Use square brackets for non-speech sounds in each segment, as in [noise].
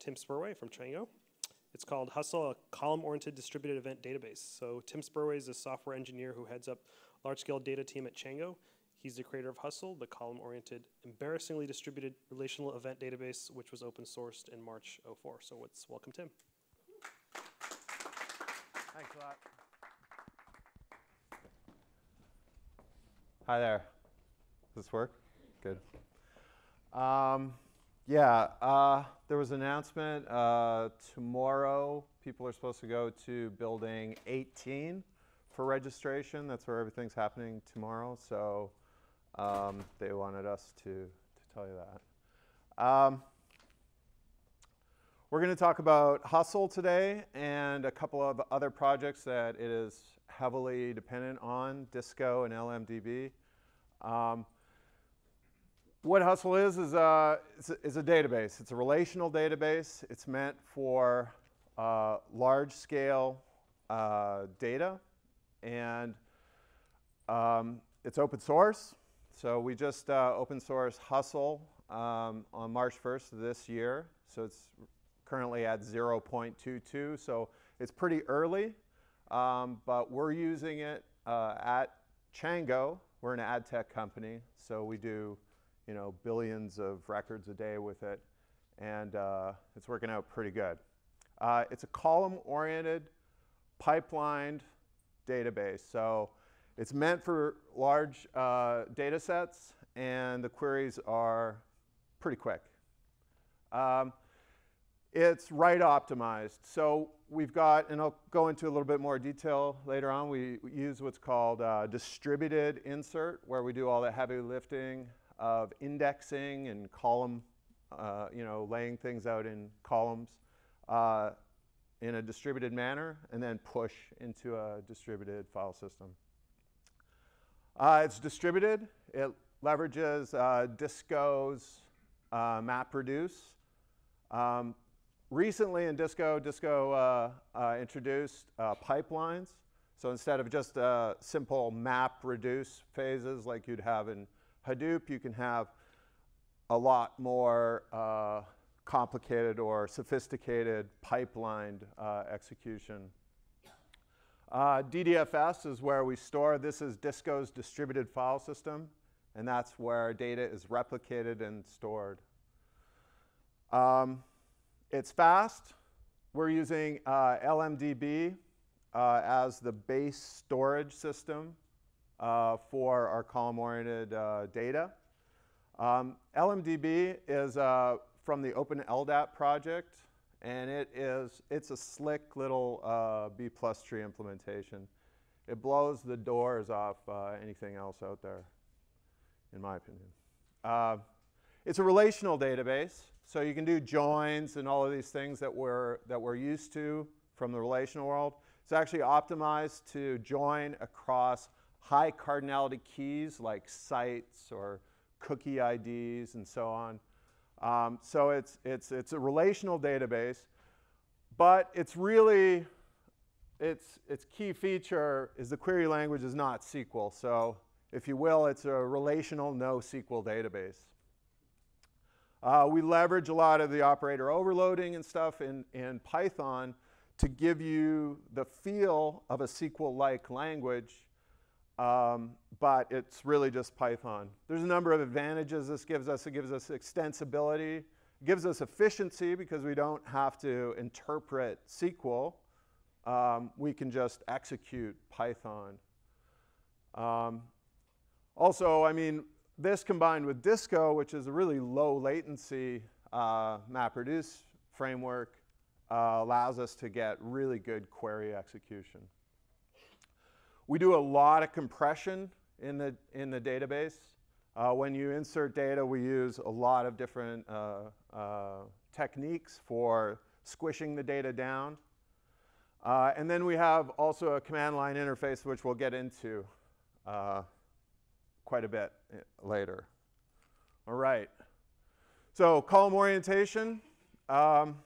Tim Spurway from Chango. It's called Hustle, a column-oriented distributed event database. So Tim Spurway is a software engineer who heads up large-scale data team at Chango. He's the creator of Hustle, the column-oriented, embarrassingly distributed relational event database, which was open sourced in March 04. So let's welcome Tim. Thanks a lot. Hi there. Does this work? Good. Um, yeah, uh, there was an announcement. Uh, tomorrow, people are supposed to go to building 18 for registration. That's where everything's happening tomorrow. So um, they wanted us to, to tell you that. Um, we're going to talk about Hustle today and a couple of other projects that it is heavily dependent on, Disco and LMDB. Um, what Hustle is is a, is a, database. It's a relational database. It's meant for uh, large-scale uh, data, and um, it's open source. So we just uh, open source Hustle um, on March 1st of this year. So it's currently at 0.22. So it's pretty early, um, but we're using it uh, at Chango. We're an ad tech company, so we do you know, billions of records a day with it, and uh, it's working out pretty good. Uh, it's a column-oriented, pipelined database. So it's meant for large uh, data sets, and the queries are pretty quick. Um, it's write optimized. So we've got, and I'll go into a little bit more detail later on, we, use what's called uh, distributed insert, where we do all the heavy lifting of indexing and column, uh, you know, laying things out in columns uh, in a distributed manner, and then push into a distributed file system. Uh, it's distributed. It leverages uh, Disco's uh, MapReduce. Um, recently in Disco, Disco uh, introduced pipelines. So instead of just simple map reduce phases like you'd have in Hadoop, you can have a lot more uh, complicated or sophisticated pipelined uh, execution. Uh, DDFS is where we store, this is Disco's distributed file system, and that's where data is replicated and stored. Um, it's fast. We're using uh, LMDB uh, as the base storage system uh, for our column-oriented uh, data. Um, LMDB is uh, from the Open LDAP project, and it is, it's a slick little uh, B plus tree implementation. It blows the doors off uh, anything else out there, in my opinion. Uh, it's a relational database, so you can do joins and all of these things that we're, that we're used to from the relational world. It's actually optimized to join across high cardinality keys like sites or cookie IDs and so on. Um, so it's, it's, it's a relational database, but it's really, its, its key feature is the query language is not SQL. So if you will, it's a relational NoSQL database. Uh, we leverage a lot of the operator overloading and stuff in, in Python to give you the feel of a SQL-like language um, but it's really just Python. There's a number of advantages this gives us. It gives us extensibility. It gives us efficiency because we don't have to interpret SQL. Um, we can just execute Python. Um, also, I mean, this combined with Disco, which is a really low latency uh, MapReduce framework, uh, allows us to get really good query execution. We do a lot of compression in the, in the database. Uh, when you insert data, we use a lot of different uh, uh, techniques for squishing the data down. Uh, and then we have also a command line interface, which we'll get into uh, quite a bit uh, later. All right. So column orientation. Um,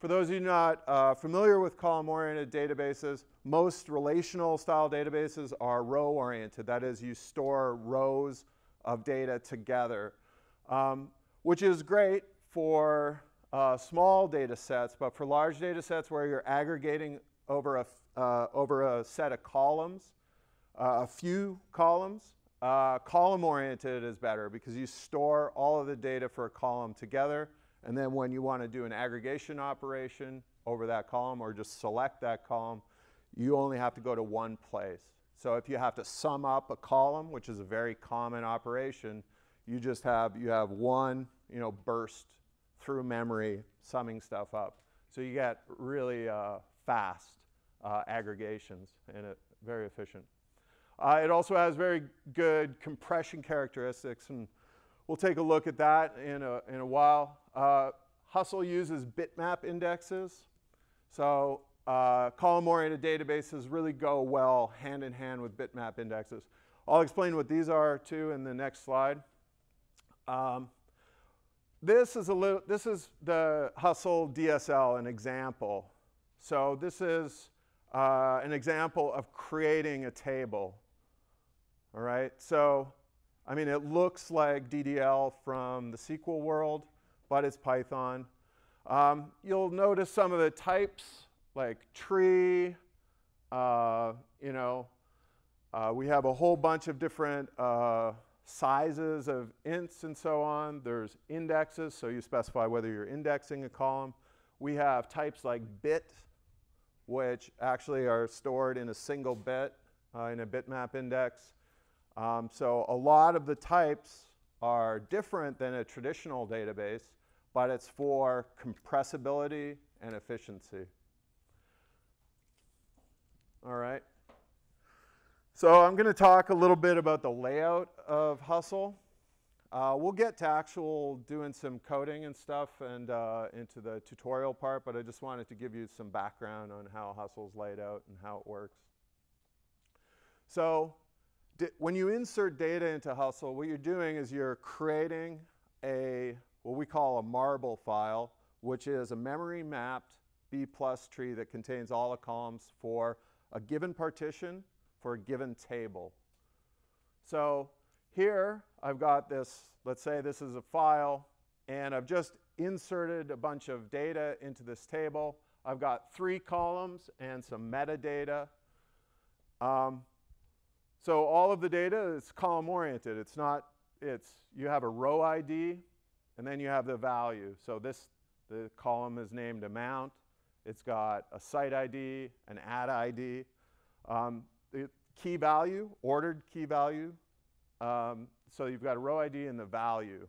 for those of you not uh, familiar with column-oriented databases, most relational style databases are row-oriented. That is, you store rows of data together, um, which is great for uh, small data sets, but for large data sets where you're aggregating over a, uh, over a set of columns, uh, a few columns, uh, column oriented is better because you store all of the data for a column together. And then when you want to do an aggregation operation over that column or just select that column, you only have to go to one place. So if you have to sum up a column, which is a very common operation, you just have, you have one you know, burst through memory summing stuff up. So you get really uh, fast uh, aggregations and it, very efficient. Uh, it also has very good compression characteristics, and we'll take a look at that in a, in a while. Uh, Hustle uses bitmap indexes. So uh, column-oriented databases really go well hand in hand with bitmap indexes. I'll explain what these are too in the next slide. Um, this is a little, this is the Hustle DSL, an example. So this is uh, an example of creating a table. All right, so I mean, it looks like DDL from the SQL world, but it's Python. Um, you'll notice some of the types, like trie, uh, you know, uh, we have a whole bunch of different uh, sizes of ints and so on. There's indexes, so you specify whether you're indexing a column. We have types like bit, which actually are stored in a single bit uh, in a bitmap index. Um, so a lot of the types are different than a traditional database, but it's for compressibility and efficiency. All right. So I'm going to talk a little bit about the layout of Hustle. Uh, we'll get to actual doing some coding and stuff and uh, into the tutorial part, but I just wanted to give you some background on how Hustle's laid out and how it works. So when you insert data into Hustle, what you're doing is you're creating a, what we call a marble file, which is a memory mapped B plus tree that contains all the columns for a given partition for a given table. So here I've got this, let's say this is a file, and I've just inserted a bunch of data into this table. I've got three columns and some metadata. Um, so all of the data is column oriented. It's not, it's, you have a row ID and then you have the value. So this, the column is named amount. It's got a site ID, an ad ID. Um, the key value, ordered key value. Um, so you've got a row ID and the value.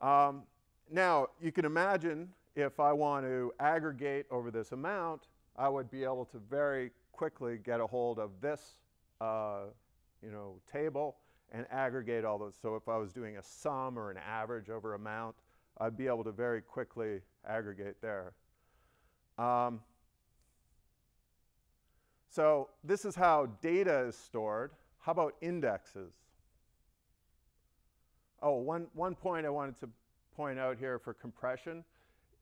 Um, now, you can imagine if I want to aggregate over this amount, I would be able to very quickly get a hold of this uh, you know, table and aggregate all those. So if I was doing a sum or an average over amount, I'd be able to very quickly aggregate there. Um, so this is how data is stored. How about indexes? Oh, one, one point I wanted to point out here for compression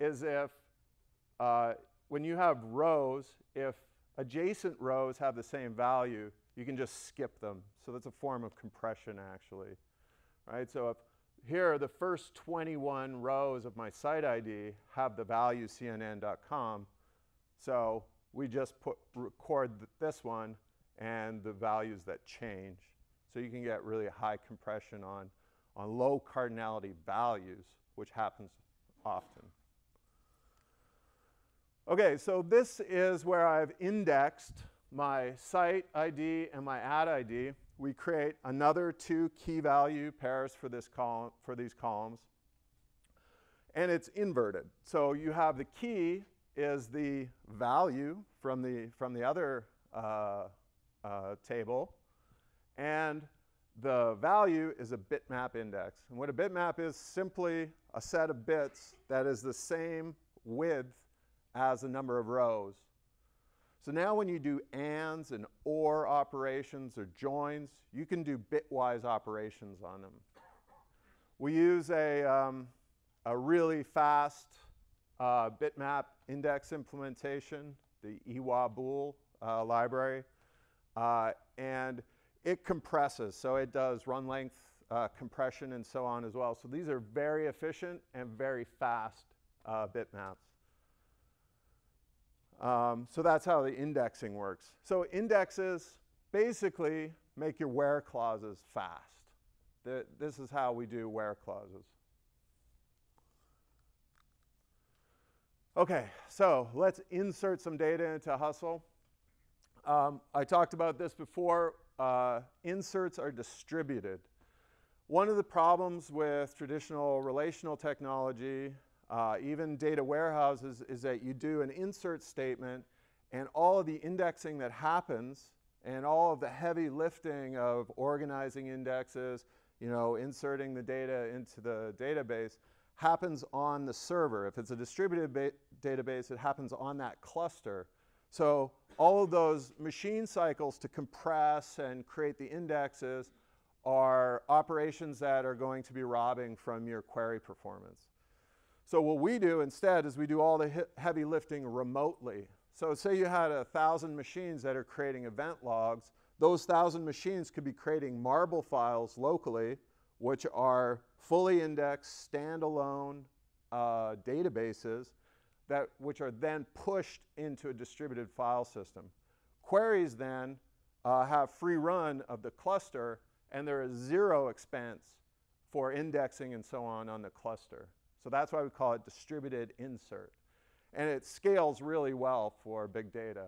is if uh, when you have rows, if adjacent rows have the same value, you can just skip them. So that's a form of compression actually. Right? So if here the first 21 rows of my site ID have the value cnn.com, so we just put record th this one and the values that change. So you can get really high compression on, on low cardinality values, which happens often. Okay, so this is where I've indexed my site ID and my ad ID. We create another two key value pairs for, this column, for these columns. And it's inverted. So you have the key is the value from the, from the other uh, uh, table. And the value is a bitmap index. And what a bitmap is simply a set of bits that is the same width as the number of rows. So now when you do ands and or operations or joins, you can do bitwise operations on them. We use a, um, a really fast uh, bitmap index implementation, the EWAH uh, library, uh, and it compresses. So it does run length uh, compression and so on as well. So these are very efficient and very fast uh, bitmaps. Um, so that's how the indexing works. So indexes basically make your where clauses fast. The, this is how we do where clauses. Okay, so let's insert some data into Hustle. Um, I talked about this before. Uh, inserts are distributed. One of the problems with traditional relational technology, uh, even data warehouses, is that you do an insert statement and all of the indexing that happens and all of the heavy lifting of organizing indexes, you know, inserting the data into the database happens on the server. If it's a distributed database, it happens on that cluster. So all of those machine cycles to compress and create the indexes are operations that are going to be robbing from your query performance. So what we do instead is we do all the heavy lifting remotely. So say you had a thousand machines that are creating event logs. Those thousand machines could be creating marble files locally, which are fully indexed, standalone uh, databases that, which are then pushed into a distributed file system. Queries then uh, have free run of the cluster, and there is zero expense for indexing and so on on the cluster. So that's why we call it distributed insert and it scales really well for big data.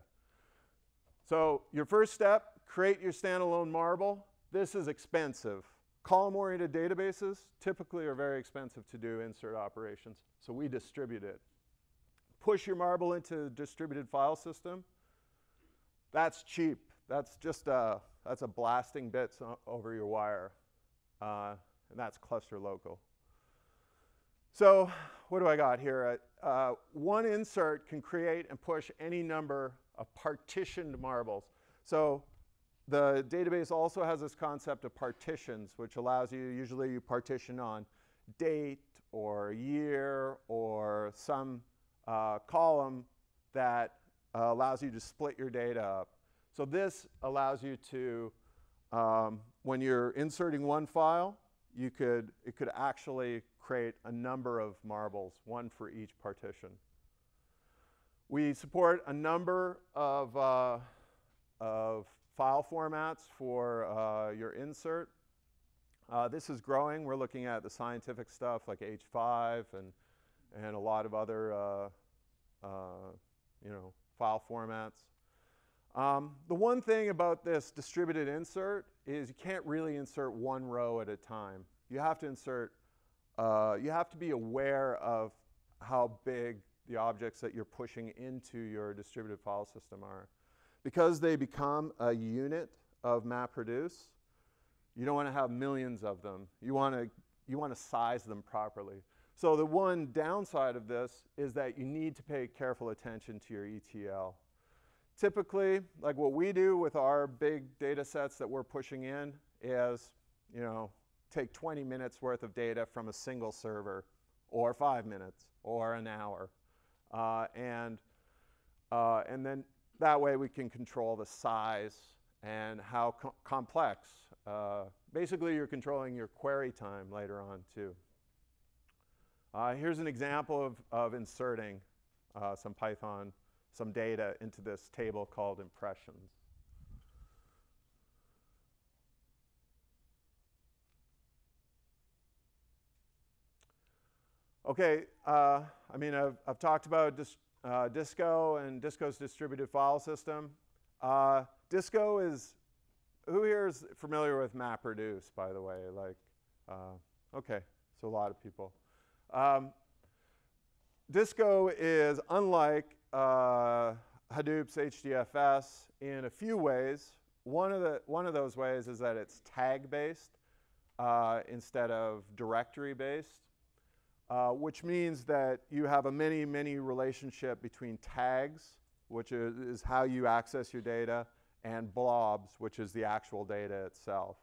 So your first step, create your standalone marble. This is expensive. Column-oriented databases typically are very expensive to do insert operations, so we distribute it. Push your marble into a distributed file system. That's cheap. That's just a, that's a blasting bits over your wire, uh, and that's cluster local. So what do I got here? Uh, uh, one insert can create and push any number of partitioned marbles. So the database also has this concept of partitions, which allows you, usually you partition on date or year or some uh, column that uh, allows you to split your data up. So this allows you to, um, when you're inserting one file, you could, it could actually create a number of marbles, one for each partition. We support a number of, uh, of file formats for uh, your insert. Uh, this is growing. We're looking at the scientific stuff like H5 and, and a lot of other uh, uh, you know, file formats. Um, the one thing about this distributed insert is you can't really insert one row at a time. You have to insert uh, you have to be aware of how big the objects that you're pushing into your distributed file system are. Because they become a unit of MapReduce, you don't want to have millions of them. You want to you want to size them properly. So the one downside of this is that you need to pay careful attention to your ETL. Typically, like what we do with our big data sets that we're pushing in is, you know, take 20 minutes worth of data from a single server, or five minutes, or an hour. Uh, and, uh, and then that way we can control the size and how co complex. Uh, basically, you're controlling your query time later on, too. Uh, here's an example of, of inserting uh, some Python, some data into this table called impressions. Okay, uh, I mean, I've, I've talked about dis, uh, Disco and Disco's distributed file system. Uh, Disco is, who here is familiar with MapReduce, by the way? Like, uh, okay, so a lot of people. Um, Disco is unlike uh, Hadoop's HDFS in a few ways. One of, the, one of those ways is that it's tag-based uh, instead of directory-based uh, which means that you have a many, many relationship between tags, which is, is, how you access your data, and blobs, which is the actual data itself.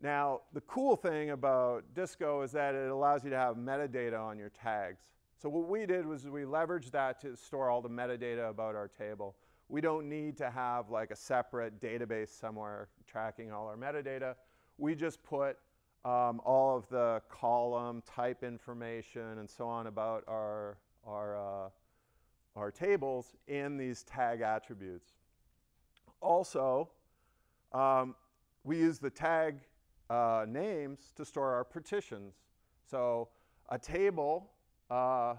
Now, the cool thing about Disco is that it allows you to have metadata on your tags. So what we did was we leveraged that to store all the metadata about our table. We don't need to have like a separate database somewhere tracking all our metadata. We just put um, all of the column type information and so on about our, our, uh, our tables in these tag attributes. Also, um, we use the tag uh, names to store our partitions. So a table, uh,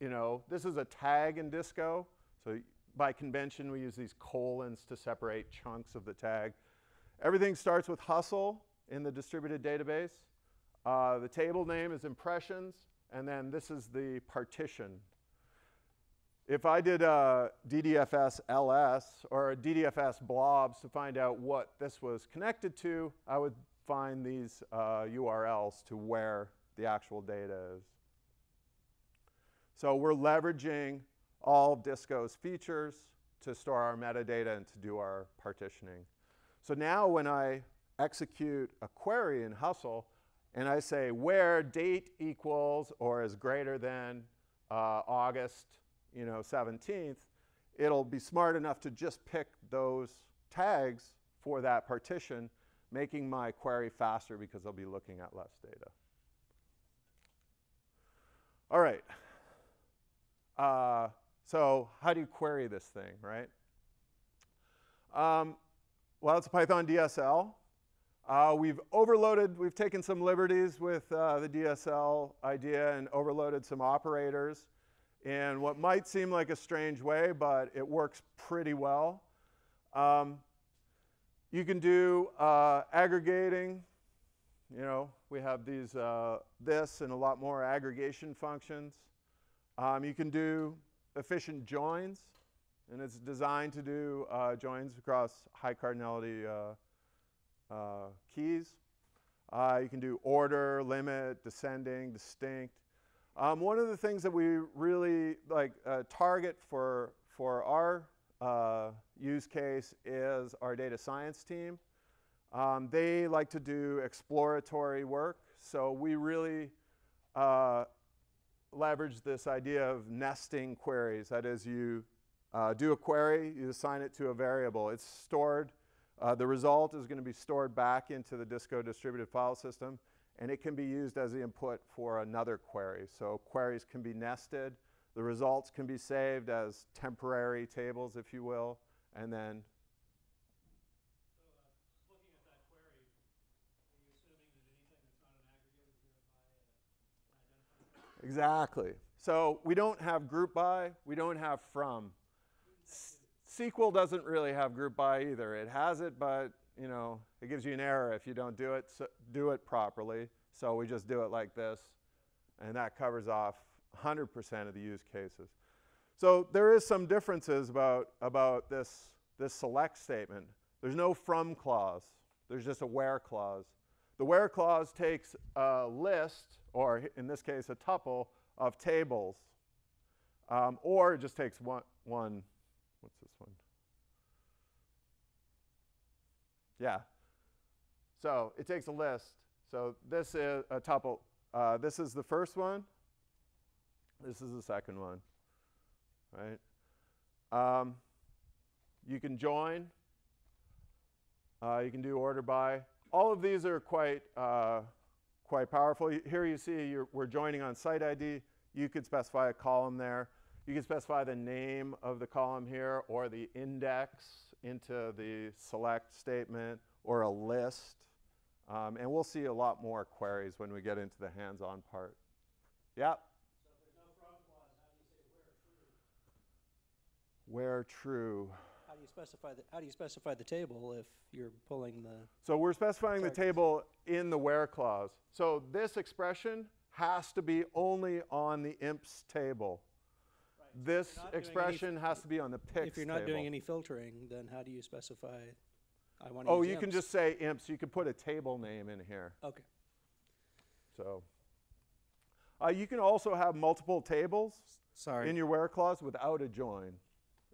you know, this is a tag in Disco. So by convention, we use these colons to separate chunks of the tag. Everything starts with hustle in the distributed database. Uh, the table name is impressions, and then this is the partition. If I did a DDFS LS or a DDFS blobs to find out what this was connected to, I would find these uh, URLs to where the actual data is. So we're leveraging all of Disco's features to store our metadata and to do our partitioning. So now when I execute a query in Hustle and I say where date equals or is greater than uh, August you know, 17th, it'll be smart enough to just pick those tags for that partition, making my query faster because I'll be looking at less data. All right. Uh, so how do you query this thing, right? Um, well, it's a Python DSL. Uh, we've overloaded, we've taken some liberties with uh, the DSL idea and overloaded some operators in what might seem like a strange way, but it works pretty well. Um, you can do uh, aggregating. You know, we have these, uh, this and a lot more aggregation functions. Um, you can do efficient joins, and it's designed to do uh, joins across high cardinality uh, keys. Uh, you can do order, limit, descending, distinct. Um, one of the things that we really like uh, target for, for our uh, use case is our data science team. Um, they like to do exploratory work, so we really uh, leverage this idea of nesting queries. That is, you uh, do a query, you assign it to a variable. It's stored, uh, the result is going to be stored back into the Disco distributed file system and it can be used as the input for another query. So queries can be nested. The results can be saved as temporary tables, if you will, and then Exactly. So we don't have group by, we don't have from. SQL doesn't really have group by either. It has it, but you know, it gives you an error if you don't do it, so do it properly. So we just do it like this, and that covers off 100% of the use cases. So there is some differences about, about this, this select statement. There's no from clause. There's just a where clause. The where clause takes a list, or in this case, a tuple of tables, um, or it just takes one, one, what's this one? Yeah. So it takes a list. So this is a tuple. Uh, this is the first one. This is the second one, right? Um, you can join. Uh, you can do order by. All of these are quite, uh, quite powerful. Here you see we're joining on site ID. You could specify a column there. You can specify the name of the column here or the index into the select statement or a list. Um, and we'll see a lot more queries when we get into the hands-on part. Yep. where true. How do you specify the, how do you specify the table if you're pulling the? So we're specifying the table in the where clause. So this expression has to be only on the imps table. This not any- expression has to be on the pix If you're not doing any filtering, then how do you specify, I want to Oh, use you can imps? just say imps. You can put a table name in here. Okay, So uh, you can also have multiple tables Sorry. in your where clause without a join,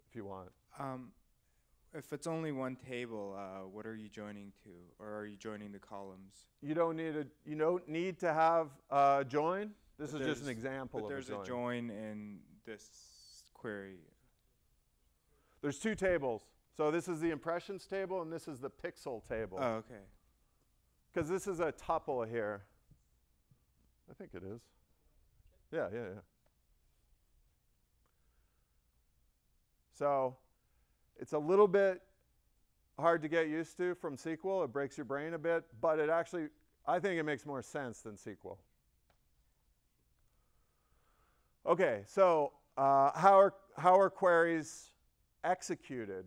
if you want. um, if it's only one table, uh, what are you joining to, or are you joining the columns? You don't need a you don't need to have a join. This But is just an example But of there's a join. a join in this query. There's two tables. So this is the impressions table and this is the pixel table. Oh, okay. because this is a tuple here. I think it is. Yeah, yeah, yeah. So it's a little bit hard to get used to from SQL. It breaks your brain a bit, but it actually, I think it makes more sense than SQL. Okay, so uh, how, are, how are queries executed?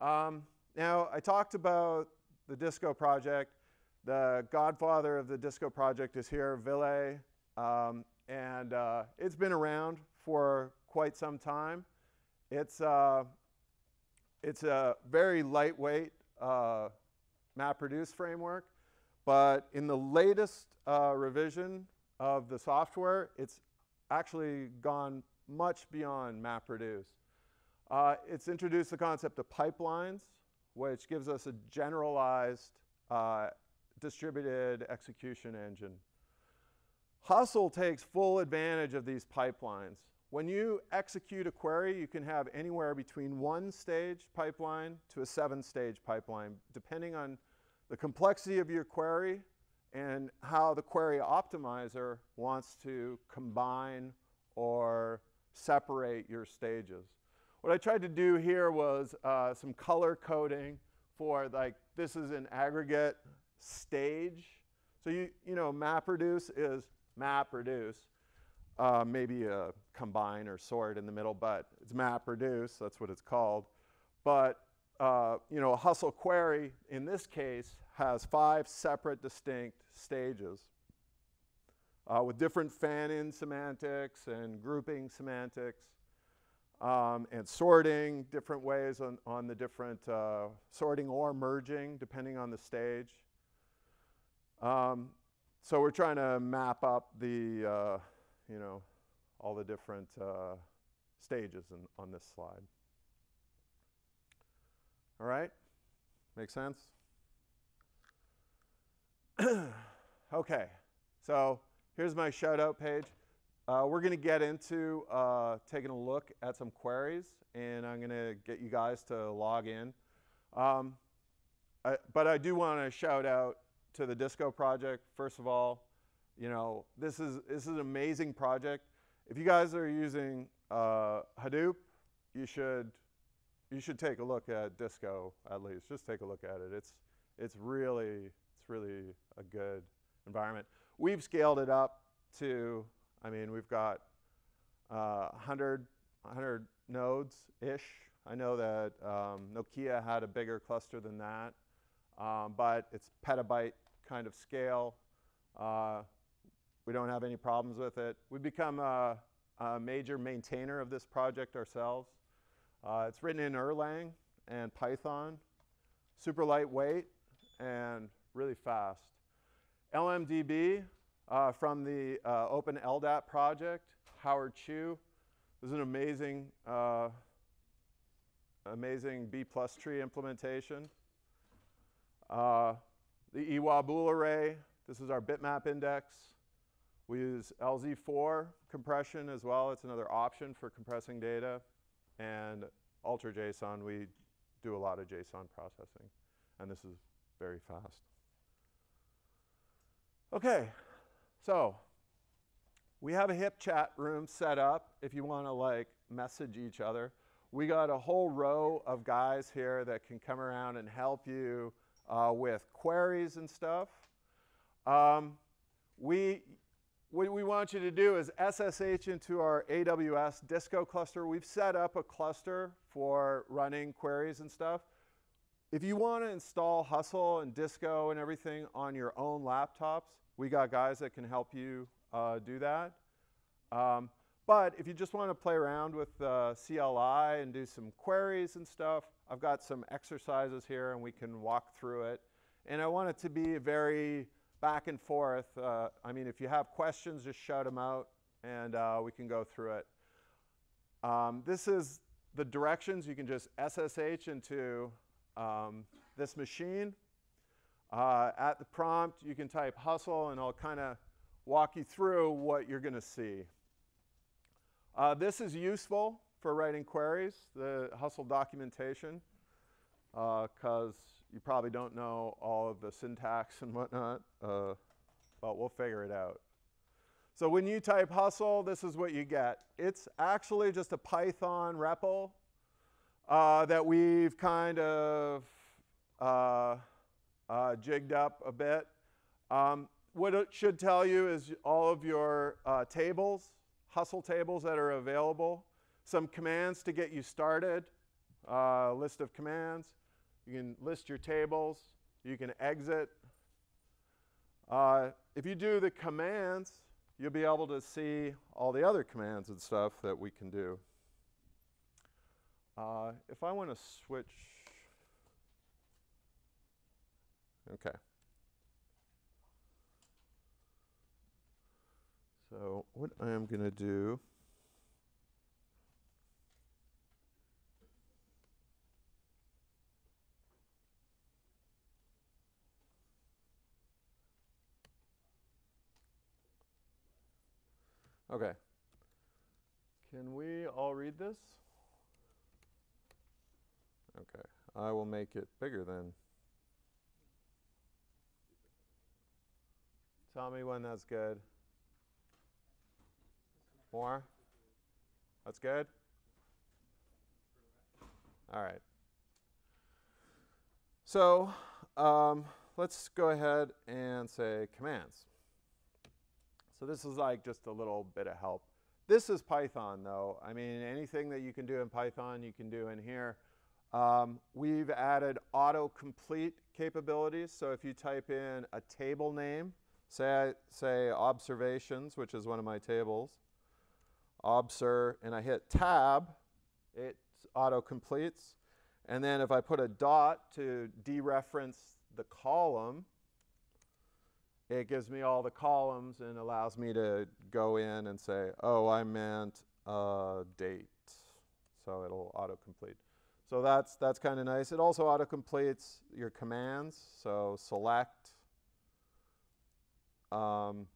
Um, now, I talked about the Disco project. The godfather of the Disco project is here, Ville, um, and uh, it's been around for quite some time. It's, uh, it's a very lightweight uh, MapReduce framework, but in the latest uh, revision of the software, it's actually gone much beyond MapReduce. Uh, it's introduced the concept of pipelines, which gives us a generalized uh, distributed execution engine. Hustle takes full advantage of these pipelines. When you execute a query, you can have anywhere between one stage pipeline to a seven stage pipeline, depending on the complexity of your query and how the query optimizer wants to combine or separate your stages. What I tried to do here was uh, some color coding for like, this is an aggregate stage. So you, you know, MapReduce is MapReduce. Uh, maybe a combine or sort in the middle, but it's MapReduce, that's what it's called. But uh, you know, a hustle query in this case has five separate distinct stages uh, with different fan-in semantics and grouping semantics um, and sorting different ways on, on the different uh, sorting or merging depending on the stage. Um, so we're trying to map up the, uh, you know, all the different uh, stages in, on this slide. All right? Make sense? [clears throat] okay, so here's my shout out page. Uh, we're going to get into uh, taking a look at some queries, and I'm going to get you guys to log in. Um, I, but I do want to shout out to the Disco project. First of all, you know this is this is an amazing project. If you guys are using uh, Hadoop, you should you should take a look at Disco at least. Just take a look at it. It's it's really it's really a good environment. We've scaled it up to I mean we've got uh, 100 100 nodes ish. I know that um, Nokia had a bigger cluster than that, um, but it's petabyte kind of scale. Uh, we don't have any problems with it. We've become a, a major maintainer of this project ourselves. Uh, it's written in Erlang and Python, super lightweight and really fast. LMDB uh, from the uh, Open LDAP project, Howard Chu. This is an amazing, uh, amazing B plus tree implementation. Uh, the EWAH bool array, this is our bitmap index. We use LZ4 compression as well. It's another option for compressing data. And Ultra JSON, we do a lot of JSON processing. And this is very fast. Okay, so we have a HipChat room set up if you want to like message each other. We got a whole row of guys here that can come around and help you uh, with queries and stuff. Um, we, what we want you to do is SSH into our AWS Disco cluster. We've set up a cluster for running queries and stuff. If you want to install Hustle and Disco and everything on your own laptops, we got guys that can help you uh, do that. Um, but if you just want to play around with uh, CLI and do some queries and stuff, I've got some exercises here and we can walk through it. And I want it to be very back and forth. Uh, I mean, if you have questions, just shout them out and uh, we can go through it. Um, this is the directions. You can just SSH into um, this machine. Uh, at the prompt, you can type hustle and I'll kind of walk you through what you're going to see. Uh, this is useful for writing queries, the hustle documentation, because uh, you probably don't know all of the syntax and whatnot, uh, but we'll figure it out. So when you type hustle, this is what you get. It's actually just a Python REPL uh, that we've kind of uh, jigged up a bit. Um, what it should tell you is all of your uh, tables, hustle tables that are available, some commands to get you started, uh, list of commands. You can list your tables. You can exit. Uh, if you do the commands, you'll be able to see all the other commands and stuff that we can do. Uh, if I want to switch, okay. So what I am going to do Okay. Can we all read this? Okay. I will make it bigger then. Tell me when that's good. More? That's good? All right. So um, let's go ahead and say commands. So this is like just a little bit of help. This is Python though. I mean, anything that you can do in Python, you can do in here. Um, we've added autocomplete capabilities. So if you type in a table name, say, I, say observations, which is one of my tables, obser, and I hit tab, it auto-completes. And then if I put a dot to dereference the column, it gives me all the columns and allows me to go in and say, oh, I meant a date. So it'll autocomplete. So that's, that's kind of nice. It also autocompletes your commands. So select. Um,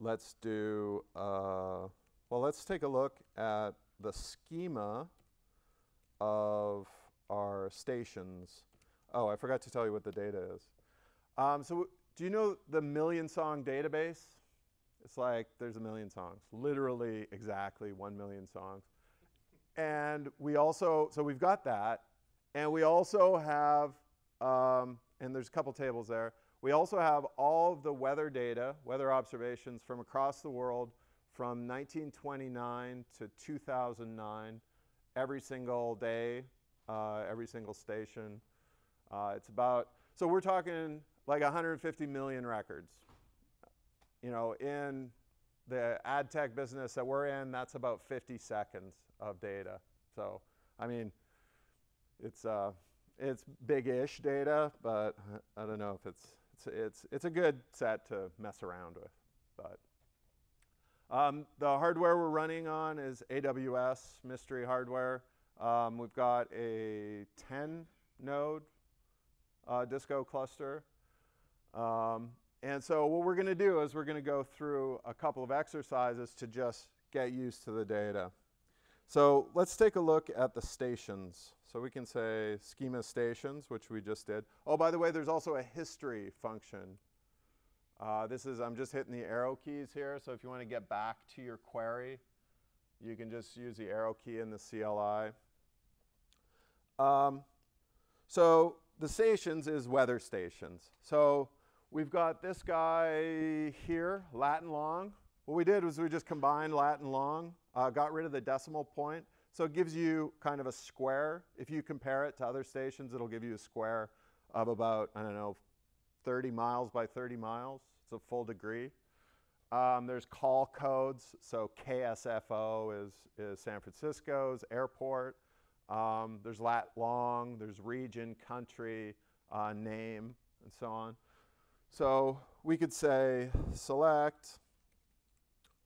let's do, uh, well, let's take a look at the schema of our stations. Oh, I forgot to tell you what the data is. Um, so do you know the million song database? It's like there's a million songs, literally exactly 1 million songs. And we also, so we've got that. And we also have, um, and there's a couple tables there. We also have all of the weather data, weather observations from across the world from 1929 to 2009, every single day, uh, every single station. Uh, it's about, so we're talking like 150 million records. You know, in the ad tech business that we're in, that's about 50 seconds of data. So, I mean, it's uh, it's big-ish data, but I don't know if it's it's it's it's a good set to mess around with. But um, the hardware we're running on is AWS mystery hardware. Um, we've got a 10 node uh, Disco cluster. Um, and so what we're going to do is we're going to go through a couple of exercises to just get used to the data. So let's take a look at the stations. So we can say schema stations, which we just did. Oh, by the way, there's also a history function. Uh, this is, I'm just hitting the arrow keys here. So if you want to get back to your query, you can just use the arrow key in the CLI. Um, so the stations is weather stations. So We've got this guy here, Latin long. What we did was we just combined Latin long, uh, got rid of the decimal point. So it gives you kind of a square. If you compare it to other stations, it'll give you a square of about, I don't know, 30 miles by 30 miles. It's a full degree. Um, there's call codes. So KSFO is, is San Francisco's airport. Um, there's lat long, there's region, country, uh, name, and so on. So we could say select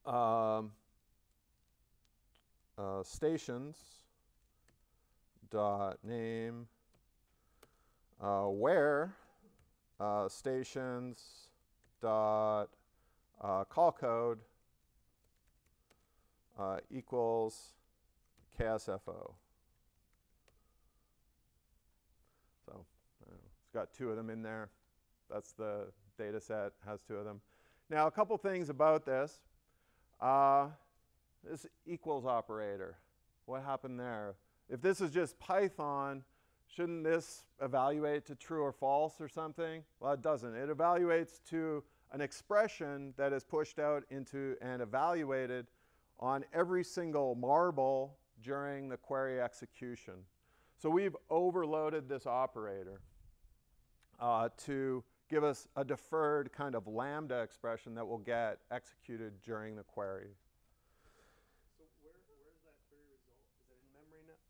um, uh, stations dot name uh, where uh, stations dot uh, call code uh, equals KSFO. So It's got two of them in there. That's the data set, has two of them. Now, a couple things about this. This equals operator, what happened there? If this is just Python, shouldn't this evaluate to true or false or something? Well, it doesn't. It evaluates to an expression that is pushed out into and evaluated on every single marble during the query execution. So we've overloaded this operator uh, to give us a deferred kind of lambda expression that will get executed during the query. So where, where's that query result? Is it in memory now?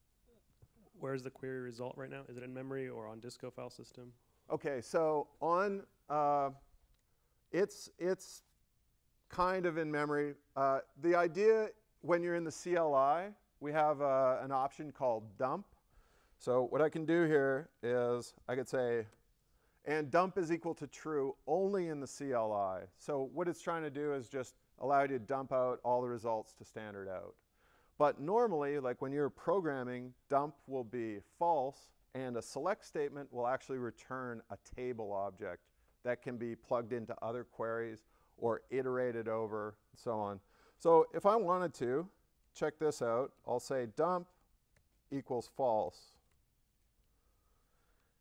Where's the query result right now? Is it in memory or on Disco file system? Okay, so on uh, it's it's kind of in memory. Uh, the idea when you're in the CLI, we have uh, an option called dump. So what I can do here is I could say, and dump is equal to true only in the CLI. So what it's trying to do is just allow you to dump out all the results to standard out. But normally, like when you're programming, dump will be false, and a select statement will actually return a table object that can be plugged into other queries or iterated over, and so on. So if I wanted to, check this out. I'll say dump equals false.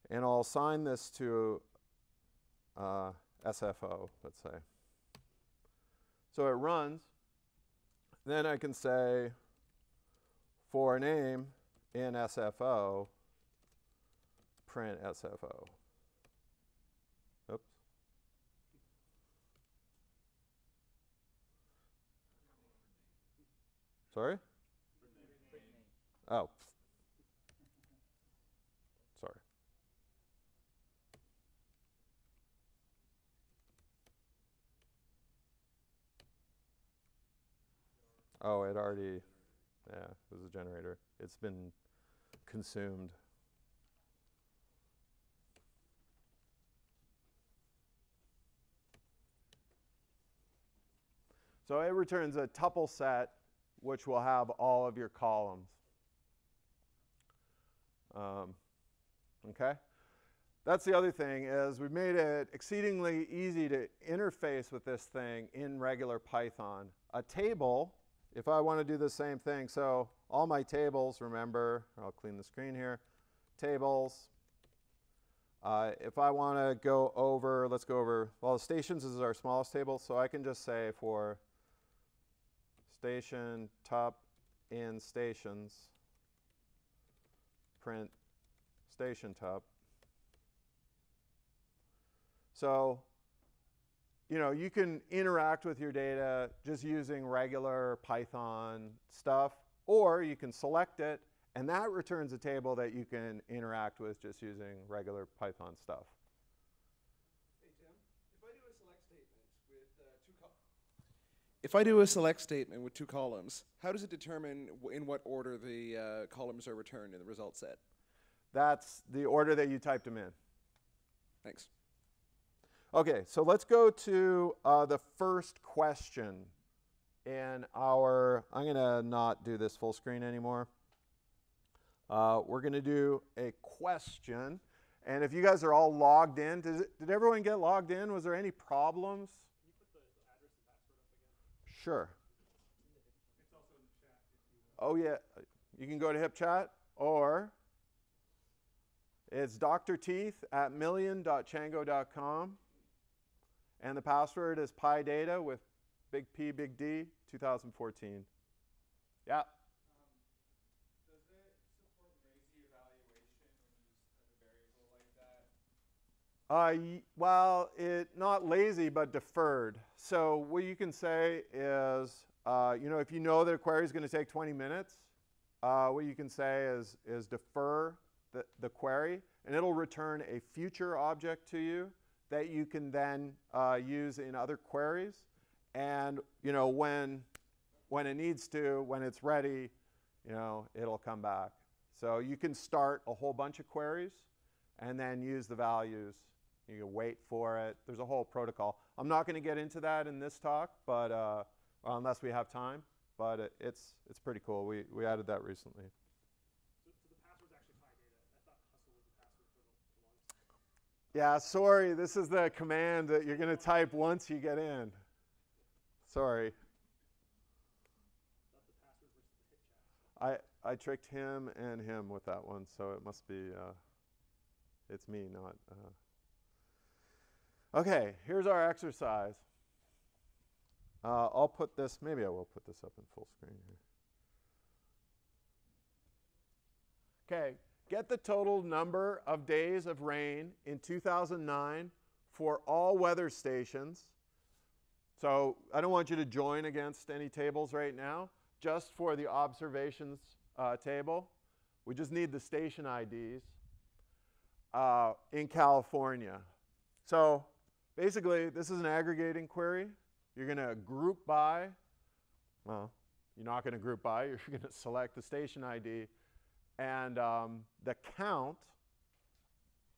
And I'll assign this to uh, SFO, let's say. So it runs. Then I can say for name in SFO, print SFO. Oops. Sorry? Oh. Sorry. Oh, it already, yeah, it was a generator. It's been consumed. So it returns a tuple set which will have all of your columns. Um, okay? That's the other thing is we've made it exceedingly easy to interface with this thing in regular Python. A table, if I want to do the same thing, so all my tables, remember, I'll clean the screen here, tables. Uh, if I want to go over, let's go over, well, the stations is our smallest table, so I can just say for station top in stations print station top. So, you know, you can interact with your data just using regular Python stuff, or you can select it, and that returns a table that you can interact with just using regular Python stuff. Hey Tim, if I do a select statement with uh, two col- if I do a select statement with two columns, how does it determine w- in what order the uh, columns are returned in the result set? That's the order that you typed them in. Thanks. Okay, so let's go to uh, the first question in our, I'm going to not do this full screen anymore. Uh, we're going to do a question. And if you guys are all logged in, did, it, did everyone get logged in? Was there any problems? Sure. Oh, yeah. You can go to HipChat or it's Dr. Teeth at million.chango.com. And the password is PyData with big P, big D, 2014. Yeah. Does it support lazy evaluation when you set a variable like that? Uh, well, it not lazy, but deferred. So what you can say is, uh, you know, if you know that a query is going to take 20 minutes, uh, what you can say is, is defer the, the query, and it'll return a future object to you that you can then uh, use in other queries. And you know, when when it needs to, when it's ready, you know, it'll come back. So you can start a whole bunch of queries and then use the values. You can wait for it. There's a whole protocol. I'm not going to get into that in this talk, but uh, unless we have time. But it, it's it's pretty cool. We we added that recently. Yeah, sorry. This is the command that you're going to type once you get in. Sorry. I I tricked him and him with that one, so it must be uh, it's me, not. Uh. Okay, here's our exercise. Uh, I'll put this. Maybe I will put this up in full screen here. Okay, get the total number of days of rain in 2009 for all weather stations. So I don't want you to join against any tables right now, just for the observations uh, table. We just need the station IDs uh, in California. So basically, this is an aggregating query. You're going to group by, well, you're not going to group by, [laughs] you're going to select the station ID and um, the count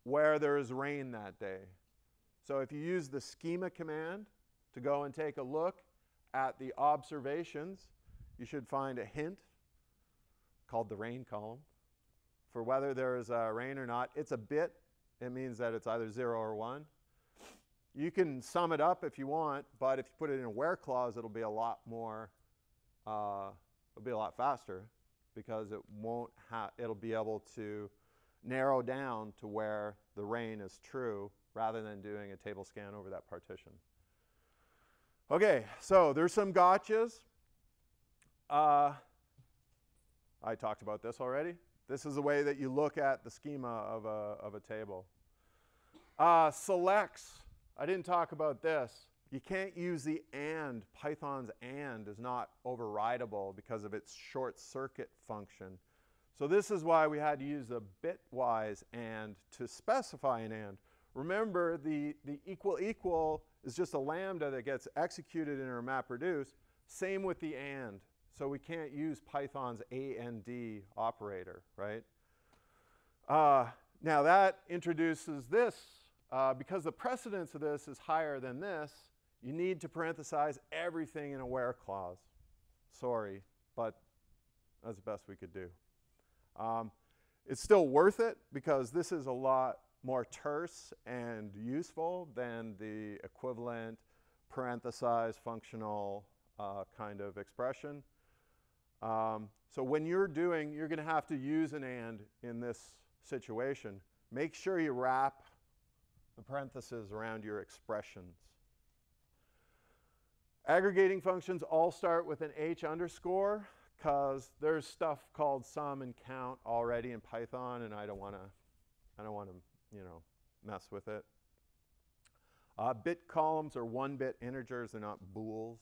where there is rain that day. So if you use the schema command to go and take a look at the observations, you should find a hint called the rain column for whether there is uh, rain or not. It's a bit. It means that it's either 0 or 1. You can sum it up if you want, but if you put it in a where clause, it'll be a lot more, uh, it'll be a lot faster because it won't have, it'll be able to narrow down to where the rain is true rather than doing a table scan over that partition. Okay, so there's some gotchas. Uh, I talked about this already. This is the way that you look at the schema of a, of a table. Uh, selects. I didn't talk about this. You can't use the AND. Python's AND is not overridable because of its short circuit function. So this is why we had to use the bitwise AND to specify an AND. Remember, the, the equal equal is just a lambda that gets executed in our MapReduce. Same with the AND. So we can't use Python's AND operator, right? Uh, now that introduces this. Uh, because the precedence of this is higher than this, you need to parenthesize everything in a where clause. Sorry, but that's the best we could do. Um, it's still worth it because this is a lot more terse and useful than the equivalent parenthesized functional uh, kind of expression. Um, so when you're doing, you're going to have to use an AND in this situation. Make sure you wrap the parentheses around your expressions. Aggregating functions all start with an h underscore because there's stuff called sum and count already in Python, and I don't want to, I don't want to, you know, mess with it. Uh, bit columns are one-bit integers; they're not bools.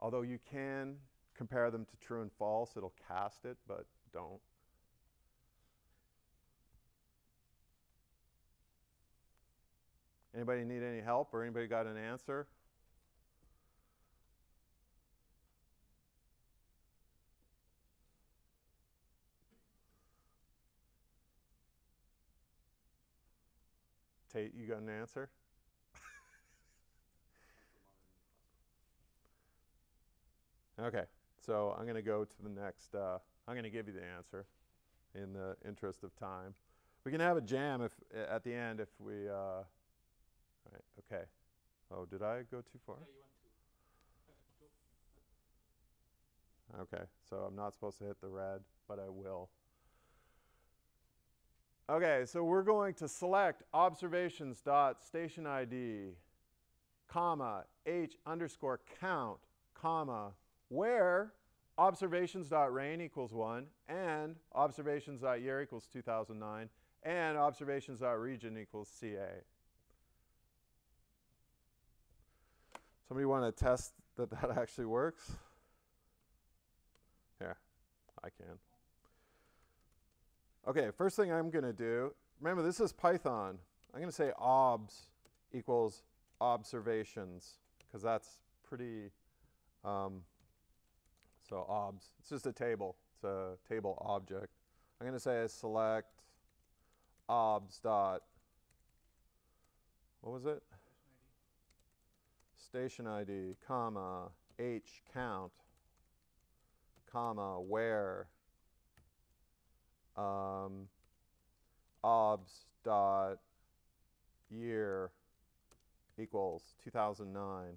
Although you can compare them to true and false, it'll cast it, but don't. Anybody need any help or anybody got an answer? Tate, you got an answer? okay, so I'm going to go to the next. Uh, I'm going to give you the answer in the interest of time. We can have a jam if at the end if we. Uh, right. Okay. Oh, did I go too far? [laughs] Okay, so I'm not supposed to hit the red, but I will. Okay, so we're going to select observations dot station ID, comma, h underscore count, comma, where observations dot rain equals 1, and observations dot year equals 2009, and observations dot region equals CA. Somebody want to test that that [laughs] actually works? Here, I can. Okay, first thing I'm going to do, remember this is Python. I'm going to say obs equals observations because that's pretty, um, so obs, it's just a table. It's a table object. I'm going to say select obs dot, what was it? Station ID, comma, h count, comma, where, um, obs dot year equals 2009.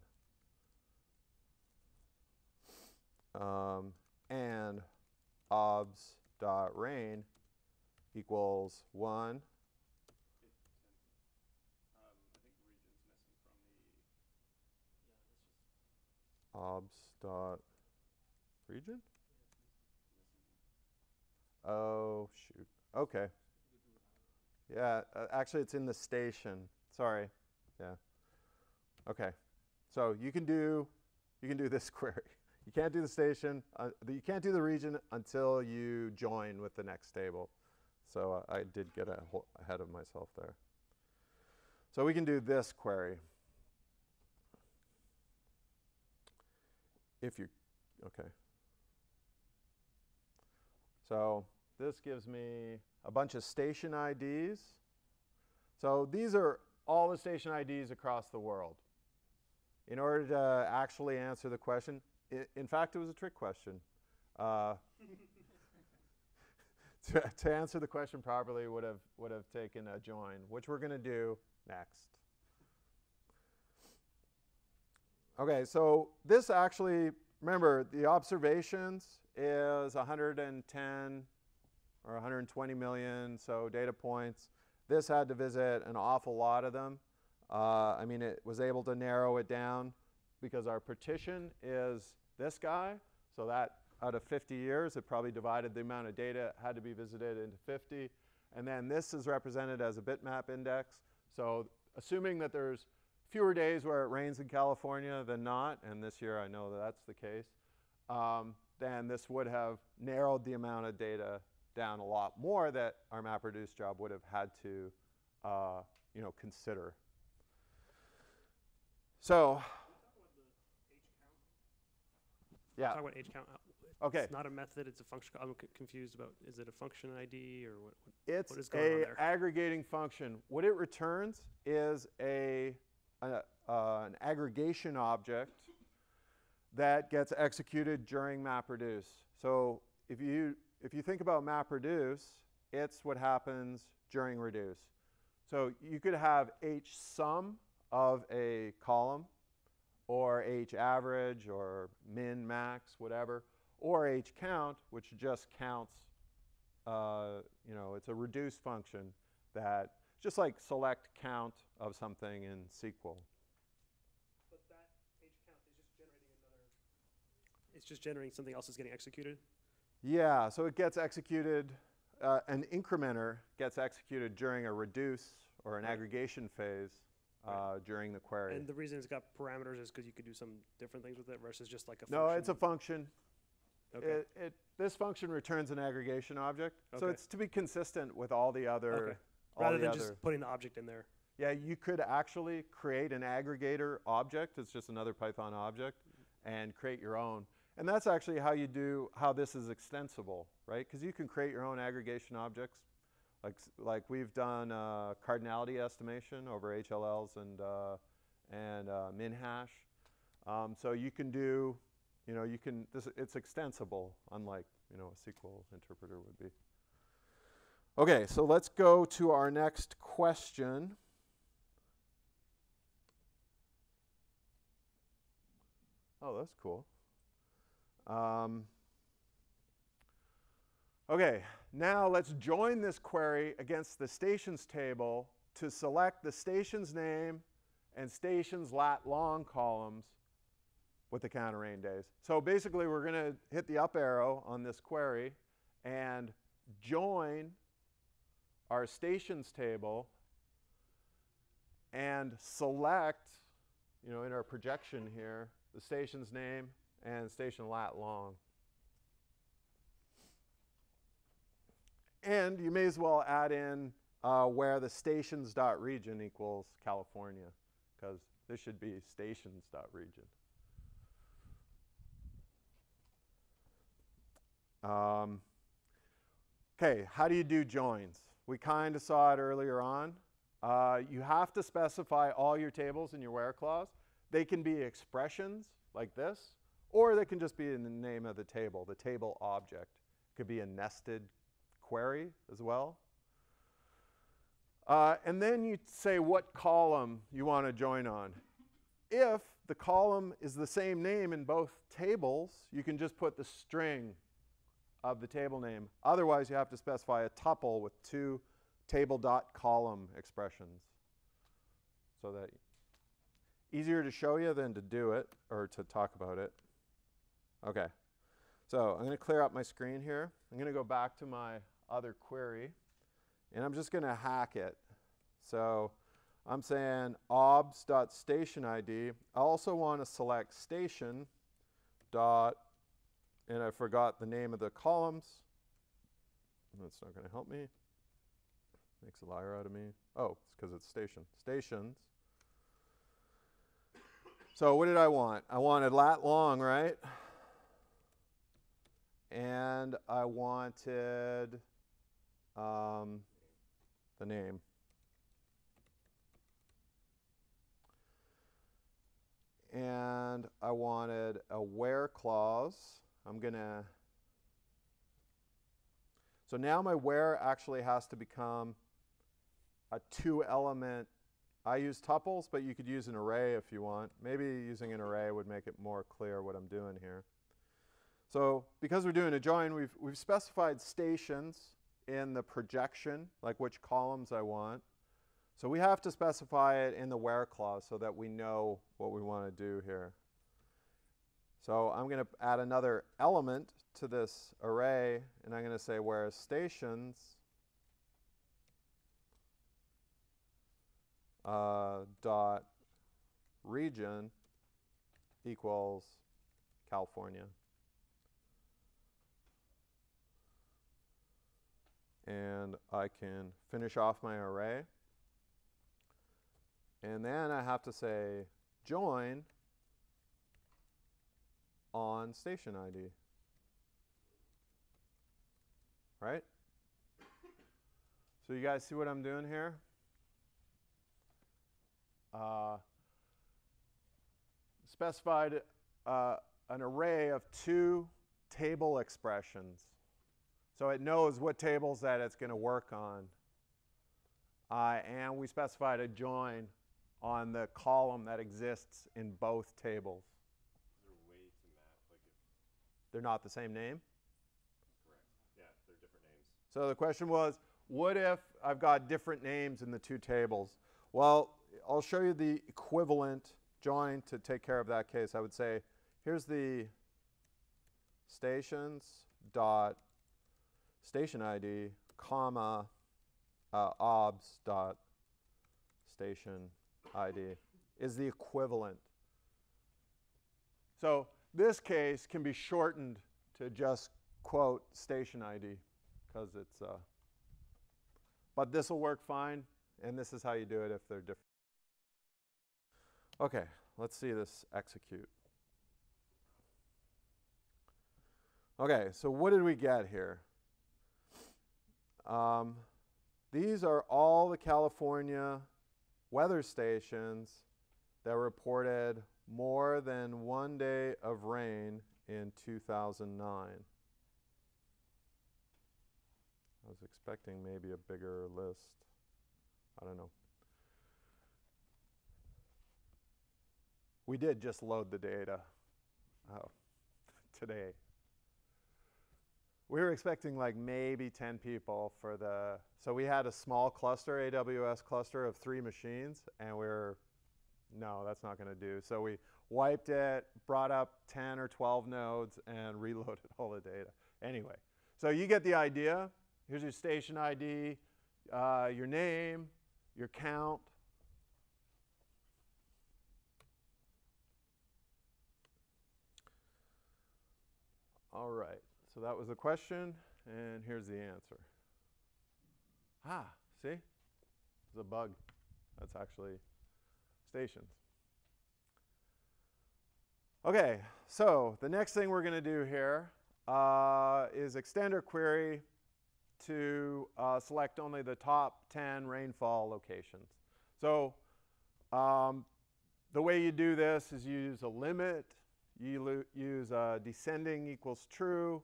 Um, and obs dot rain equals 1. obs dot region? Oh, shoot. Okay. Yeah, uh, actually, it's in the station. Sorry. Yeah. Okay. So you can do you can do this [laughs] query. You can't do the station. Uh, you can't do the region until you join with the next table. So uh, I did get ahead of myself there. So we can do this query. If you, okay. So this gives me a bunch of station IDs. So these are all the station IDs across the world. In order to actually answer the question, in fact, it was a trick question. Uh, [laughs] to, to answer the question properly would have would have taken a join, which we're going to do next. Okay, so this actually, remember, the observations is 110 or 120 million, so data points. This had to visit an awful lot of them. Uh, I mean, it was able to narrow it down because our partition is this guy, so that out of 50 years, it probably divided the amount of data had to be visited into 50. And then this is represented as a bitmap index. So assuming that there's fewer days where it rains in California than not, and this year I know that that's the case, um, then this would have narrowed the amount of data down a lot more that our MapReduce job would have had to, uh, you know, consider. So, yeah, Talk about h count. okay. It's not a method, it's a function. I'm confused about, is it a function ID or what? what- It's What is going on a there? aggregating function. What it returns is a, a- uh, an aggregation object that gets executed during MapReduce. So if you if you think about MapReduce, it's what happens during reduce. So you could have h sum of a column, or h average, or min max, whatever, or h count, which just counts uh, you know, it's a reduce function that just like select count of something in SQL. But that h count is just generating another. It's just generating something else is getting executed? Yeah, so it gets executed, uh, an incrementer gets executed during a reduce or an Right. aggregation phase uh, during the query. And the reason it's got parameters is because you could do some different things with it versus just like a function? no, it's a function. Okay. It, it, this function returns an aggregation object. okay. So it's to be consistent with all the other. Okay. all Rather the than other. just putting the object in there. Yeah, you could actually create an aggregator object. It's just another Python object, and create your own. And that's actually how you do how this is extensible, right? Because you can create your own aggregation objects, like like we've done uh, cardinality estimation over HLLs and uh, and uh, min hash. Um, so you can do, you know, you can. This it's extensible, unlike you know a SQL interpreter would be. Okay, so let's go to our next question. Oh, that's cool. Um, okay, now let's join this query against the stations table to select the station's name and station's lat long columns with the counter rain days. So basically, we're going to hit the up arrow on this query and join our stations table and select, you know, in our projection here, the station's name and station lat long. And you may as well add in uh, where the stations dot region equals California, because this should be stations dot region. Um, Okay, how do you do joins? We kind of saw it earlier on. Uh, you have to specify all your tables in your where clause. They can be expressions like this, or they can just be in the name of the table, the table object. It could be a nested query as well. Uh, and then you say what column you want to join on. If the column is the same name in both tables, you can just put the string of the table name. Otherwise, you have to specify a tuple with two table dot column expressions. So that easier to show you than to do it or to talk about it. Okay. So I'm going to clear up my screen here. I'm going to go back to my other query and I'm just going to hack it. So I'm saying obs.station ID. I also want to select station dot, and I forgot the name of the columns. That's not going to help me. Makes a liar out of me. Oh, it's because it's station. Stations. So what did I want? I wanted lat long, right? And I wanted um, the name. And I wanted a where clause. I'm going to. So now my where actually has to become a two element. I use tuples, but you could use an array if you want. Maybe using an array would make it more clear what I'm doing here. So because we're doing a join, we've, we've specified stations in the projection, like which columns I want. So we have to specify it in the where clause so that we know what we want to do here. So I'm going to add another element to this array, and I'm going to say where stations uh, dot region equals California. And I can finish off my array. And then I have to say join on station ID. Right? So you guys see what I'm doing here? Uh, specified uh, an array of two table expressions. So it knows what tables that it's going to work on. Uh, and we specified a join on the column that exists in both tables. Is there a way to map, like if, They're not the same name. correct, yeah, they're different names. So the question was, what if I've got different names in the two tables? Well, I'll show you the equivalent join to take care of that case. I would say, here's the stations dot station ID, comma, uh, obs dot station ID is the equivalent. So this case can be shortened to just quote station ID because it's, uh, but this will work fine, and this is how you do it if they're different. Okay, let's see this execute. Okay, so what did we get here? Um, these are all the California weather stations that reported more than one day of rain in 2009. I was expecting maybe a bigger list. I don't know. We did just load the data oh, [laughs] today. We were expecting like maybe 10 people for the, so we had a small cluster, AWS cluster of three machines, and we are no, that's not going to do. So we wiped it, brought up 10 or 12 nodes, and [laughs] reloaded all the data. Anyway, so you get the idea. Here's your station ID, uh, your name, your count. All right, so that was the question, and here's the answer. Ah, see? There's a bug. That's actually stations. Okay, so the next thing we're going to do here uh, is extend our query to uh, select only the top 10 rainfall locations. So um, the way you do this is you use a limit, you use a descending equals true,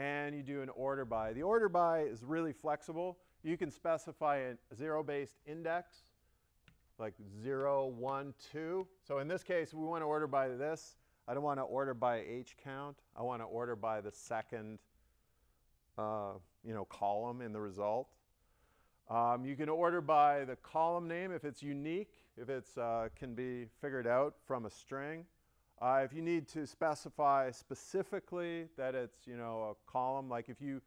and you do an order by. The order by is really flexible. You can specify a zero-based index, like 0, 1, 2. So in this case, we want to order by this. I don't want to order by h count. I want to order by the second uh, you know, column in the result. Um, you can order by the column name if it's unique, if it uh, can be figured out from a string. Uh, if you need to specify specifically that it's you know a column, like if you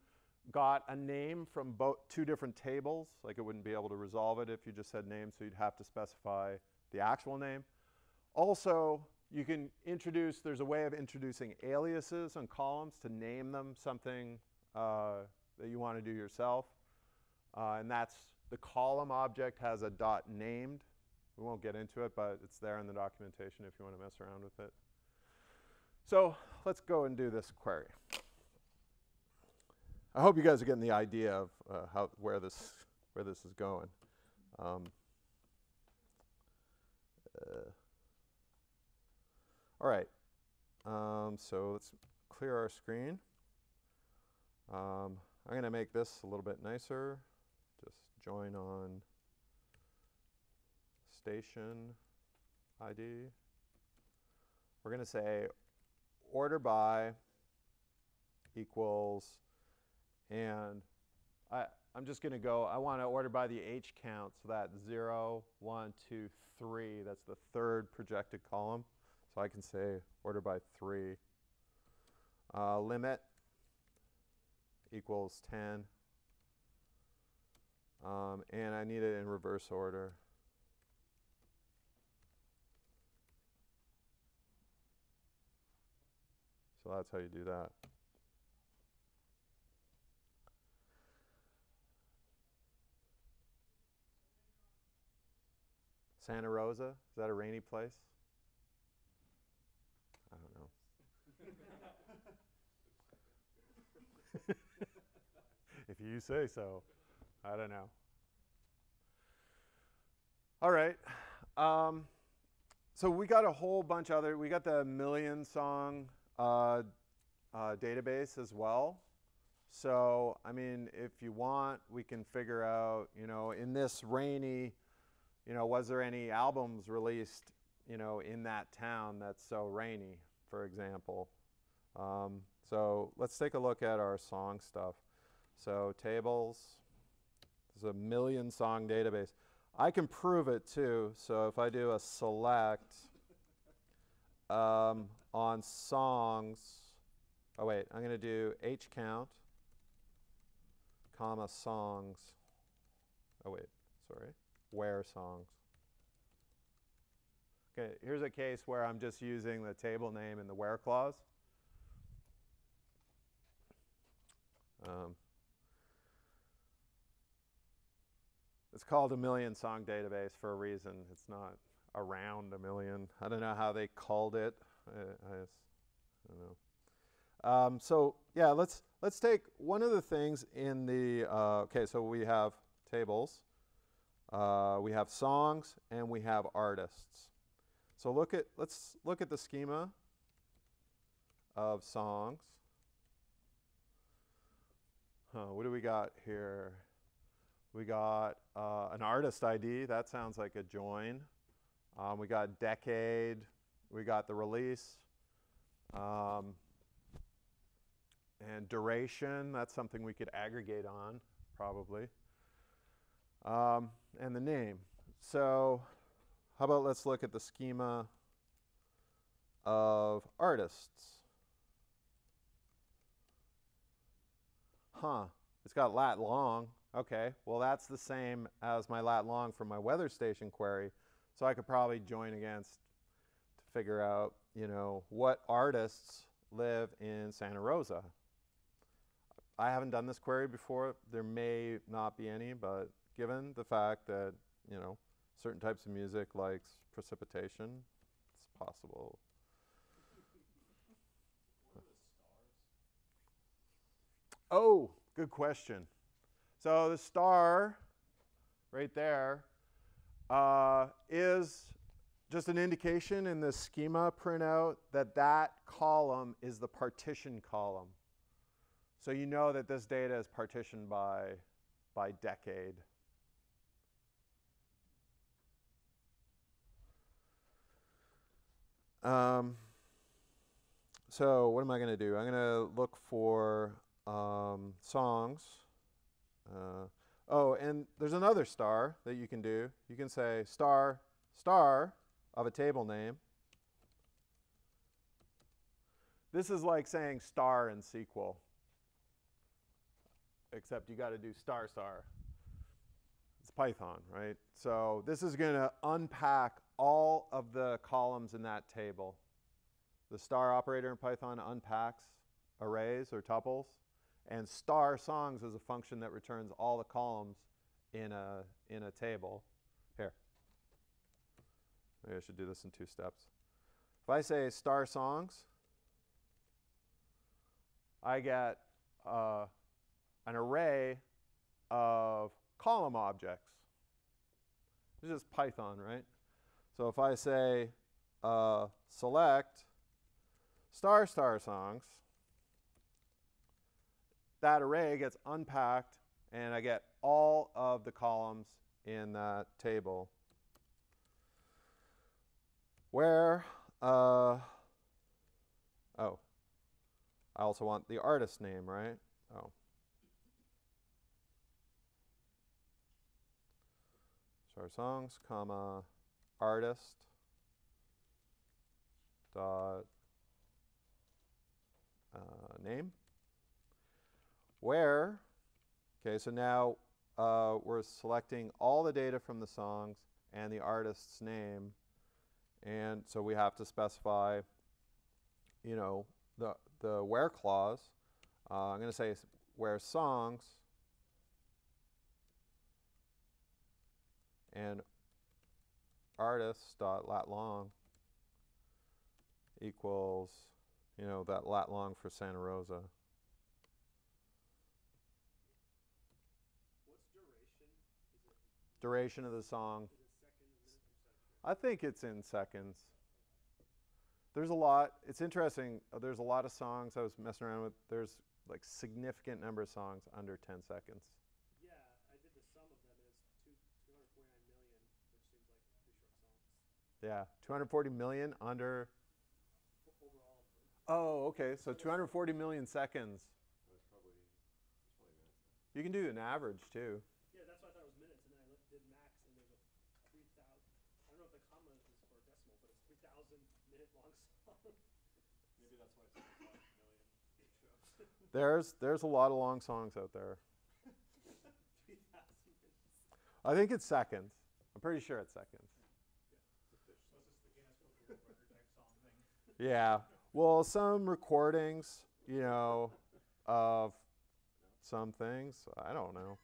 got a name from both two different tables, like it wouldn't be able to resolve it if you just said name, so you'd have to specify the actual name. Also, you can introduce, there's a way of introducing aliases on columns to name them something uh, that you want to do yourself. Uh, and that's the column object has a dot named. We won't get into it, but it's there in the documentation if you want to mess around with it. So let's go and do this query. I hope you guys are getting the idea of uh, how where this where this is going. Um, uh, all right. Um, so let's clear our screen. Um, I'm going to make this a little bit nicer. Just join on station ID. We're going to say order by equals, and I, I'm just going to go, I want to order by the H count, so that's 0, 1, 2, 3. That's the third projected column. So I can say order by 3. Uh, limit equals 10. Um, and I need it in reverse order. That's how you do that. Santa Rosa, is that a rainy place? I don't know. [laughs] if you say so. I don't know. All right. Um, so we got a whole bunch other. We got the million song uh, uh, database as well. So I mean, if you want, we can figure out. You know, in this rainy, you know, was there any albums released? You know, in that town that's so rainy, for example. Um, so let's take a look at our song stuff. So tables, there's a million song database. I can prove it too. So if I do a select um, on songs, oh wait, I'm going to do h count, comma songs. Oh wait, sorry, where songs. Okay, here's a case where I'm just using the table name and the where clause. Um, it's called a million song database for a reason. It's not around a million. I don't know how they called it. I, I, I don't know. Um, so yeah, let's let's take one of the things in the uh, okay. So we have tables, uh, we have songs, and we have artists. So look at let's look at the schema of songs. Huh, what do we got here? We got uh, an artist ID. That sounds like a join. Um, we got decade. We got the release. Um, and duration. That's something we could aggregate on, probably. Um, and the name. So how about let's look at the schema of artists. huh, it's got lat long. Okay, well that's the same as my lat long from my weather station query. So I could probably join against figure out, you know, what artists live in Santa Rosa. I haven't done this query before. There may not be any, but given the fact that, you know, certain types of music likes precipitation, it's possible. Oh, good question. So the star right there uh, is just an indication in the schema printout that that column is the partition column. So you know that this data is partitioned by by decade. Um, so what am I going to do? I'm going to look for um, songs. Uh, oh, and there's another star that you can do. You can say star, star of a table name. This is like saying star in SQL, except you got to do star star. It's Python, right? So this is going to unpack all of the columns in that table. The star operator in Python unpacks arrays or tuples, and star songs is a function that returns all the columns in a, in a table. Maybe I should do this in two steps. If I say star songs, I get uh, an array of column objects. This is Python, right? So if I say uh, select star star songs, that array gets unpacked and I get all of the columns in that table. Where, uh, oh, I also want the artist name, right? Oh. Star songs, comma, artist, dot, uh, name. Where, okay, so now uh, we're selecting all the data from the songs and the artist's name. And so we have to specify, you know, the, the where clause. Uh, I'm going to say where songs and artists dot lat long equals, you know, that lat long for Santa Rosa. What's duration? Is it, Duration of the song. is it seconds, minutes, or seconds? I think it's in seconds. There's a lot. It's interesting. uh, there's a lot of songs I was messing around with. There's like significant number of songs under 10 seconds. Yeah, I did the sum of them, and it's two, 249 million, which seems like pretty short songs. Yeah, 240 million under. Overall. Oh, okay. So 240 million seconds. That's probably, it's probably minutes. You can do an average too. Yeah, that's why I thought it was minutes, and then I looked, did max, and there's a 3,000. I don't know if the comma is for a decimal, but it's 3,000 minute long song. Maybe that's why it's like five million intros. There's there's a lot of long songs out there. [laughs] I think it's seconds. I'm pretty sure it's seconds. Yeah. Well, some recordings, you know, of some things. I don't know.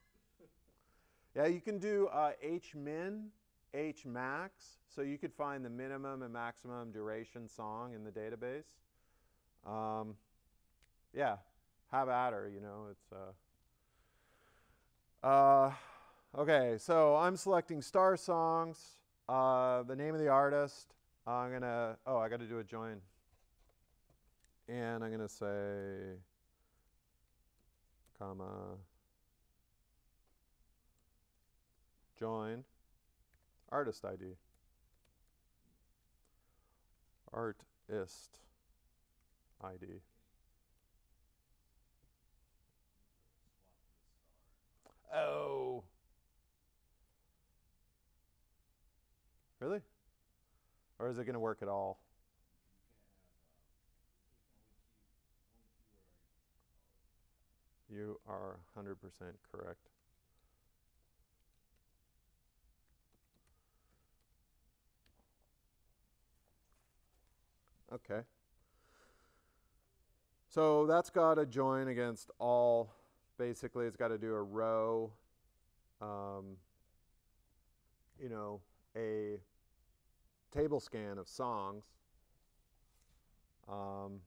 Yeah, you can do uh, H min, H max. So you could find the minimum and maximum duration song in the database. Um, yeah, have at her, you know. It's. Uh, uh, okay, so I'm selecting star songs, uh, the name of the artist. I'm to, oh, I got to do a join. And I'm to say, comma, join, artist ID. Artist ID. Oh. Really? Or is it going to work at all? You are 100% correct. Okay. So that's got to join against all, basically, it's got to do a row, um, you know, a table scan of songs. Um,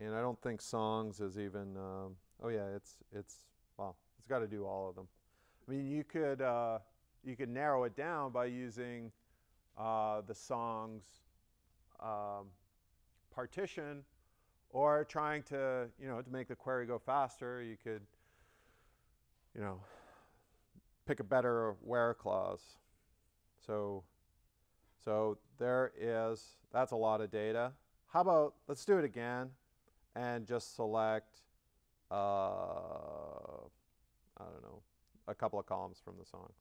and I don't think songs is even, um, oh yeah, it's, it's, well, it's got to do all of them. I mean, you could, uh, you could narrow it down by using uh, the songs um, partition or trying to, you know, to make the query go faster, you could, you know, pick a better where clause. So, so there is, that's a lot of data. How about, let's do it again and just select, uh, I don't know, a couple of columns from the songs.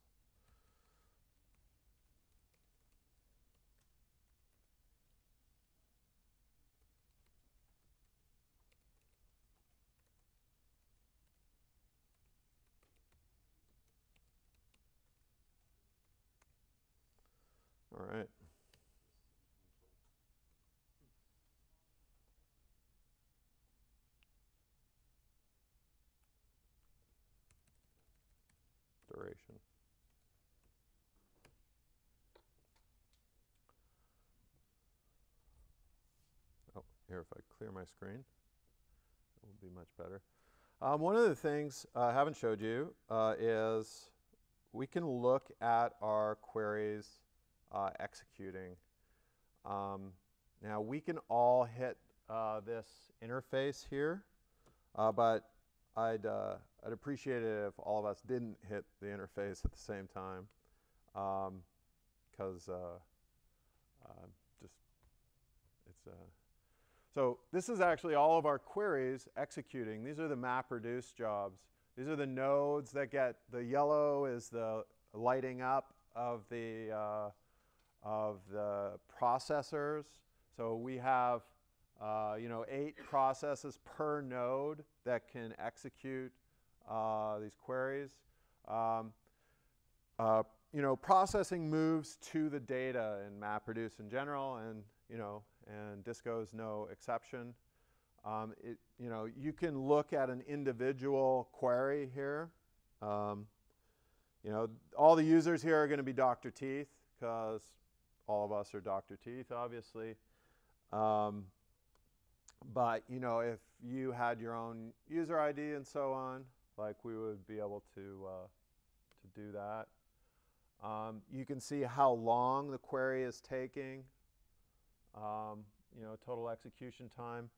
All right. Duration. Oh, here, if I clear my screen, it will be much better. Um, one of the things uh, I haven't showed you uh, is we can look at our queries uh, executing. Um, now we can all hit uh, this interface here, uh, but I'd, uh, I'd appreciate it if all of us didn't hit the interface at the same time, because um, just it's so this is actually all of our queries executing. These are the MapReduce jobs. These are the nodes that get the yellow is the lighting up of the uh, of the processors. So we have, uh, you know, eight processes per node that can execute uh, these queries. Um, uh, you know, processing moves to the data in MapReduce in general, and you know, and Disco is no exception. Um, it, you know, you can look at an individual query here. Um, you know, all the users here are going to be Dr. Teeth because all of us are Dr. Teeth, obviously. Um, but you know, if you had your own user ID and so on, like we would be able to uh, to do that. Um, you can see how long the query is taking. Um, you know, total execution time.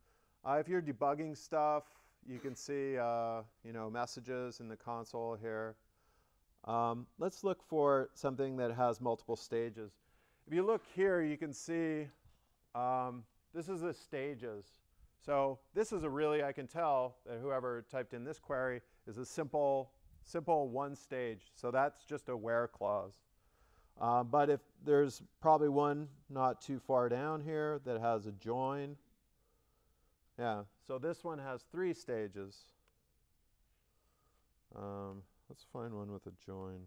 Uh, if you're debugging stuff, you can see uh, you know messages in the console here. Um, let's look for something that has multiple stages. If you look here, you can see um, this is the stages. So this is a really, I can tell that whoever typed in this query is a simple, simple one stage. So that's just a where clause. Uh, but if there's probably one not too far down here that has a join. Yeah, so this one has three stages. Um, let's find one with a join.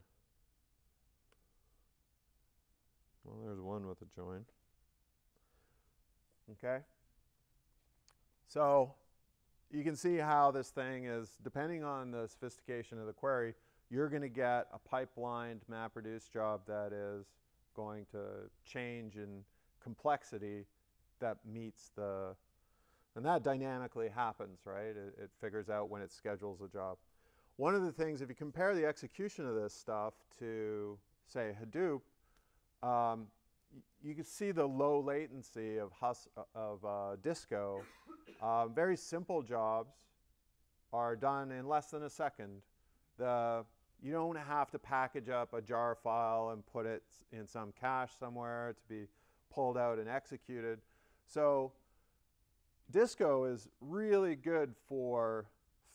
Well, there's one with a join. Okay? So you can see how this thing is, depending on the sophistication of the query, you're going to get a pipelined MapReduce job that is going to change in complexity that meets the, and that dynamically happens, right? It, it figures out when it schedules a job. One of the things, if you compare the execution of this stuff to, say, Hadoop, um, you can see the low latency of, hus of uh, Disco. Uh, very simple jobs are done in less than a second. The, you don't have to package up a jar file and put it in some cache somewhere to be pulled out and executed. So Disco is really good for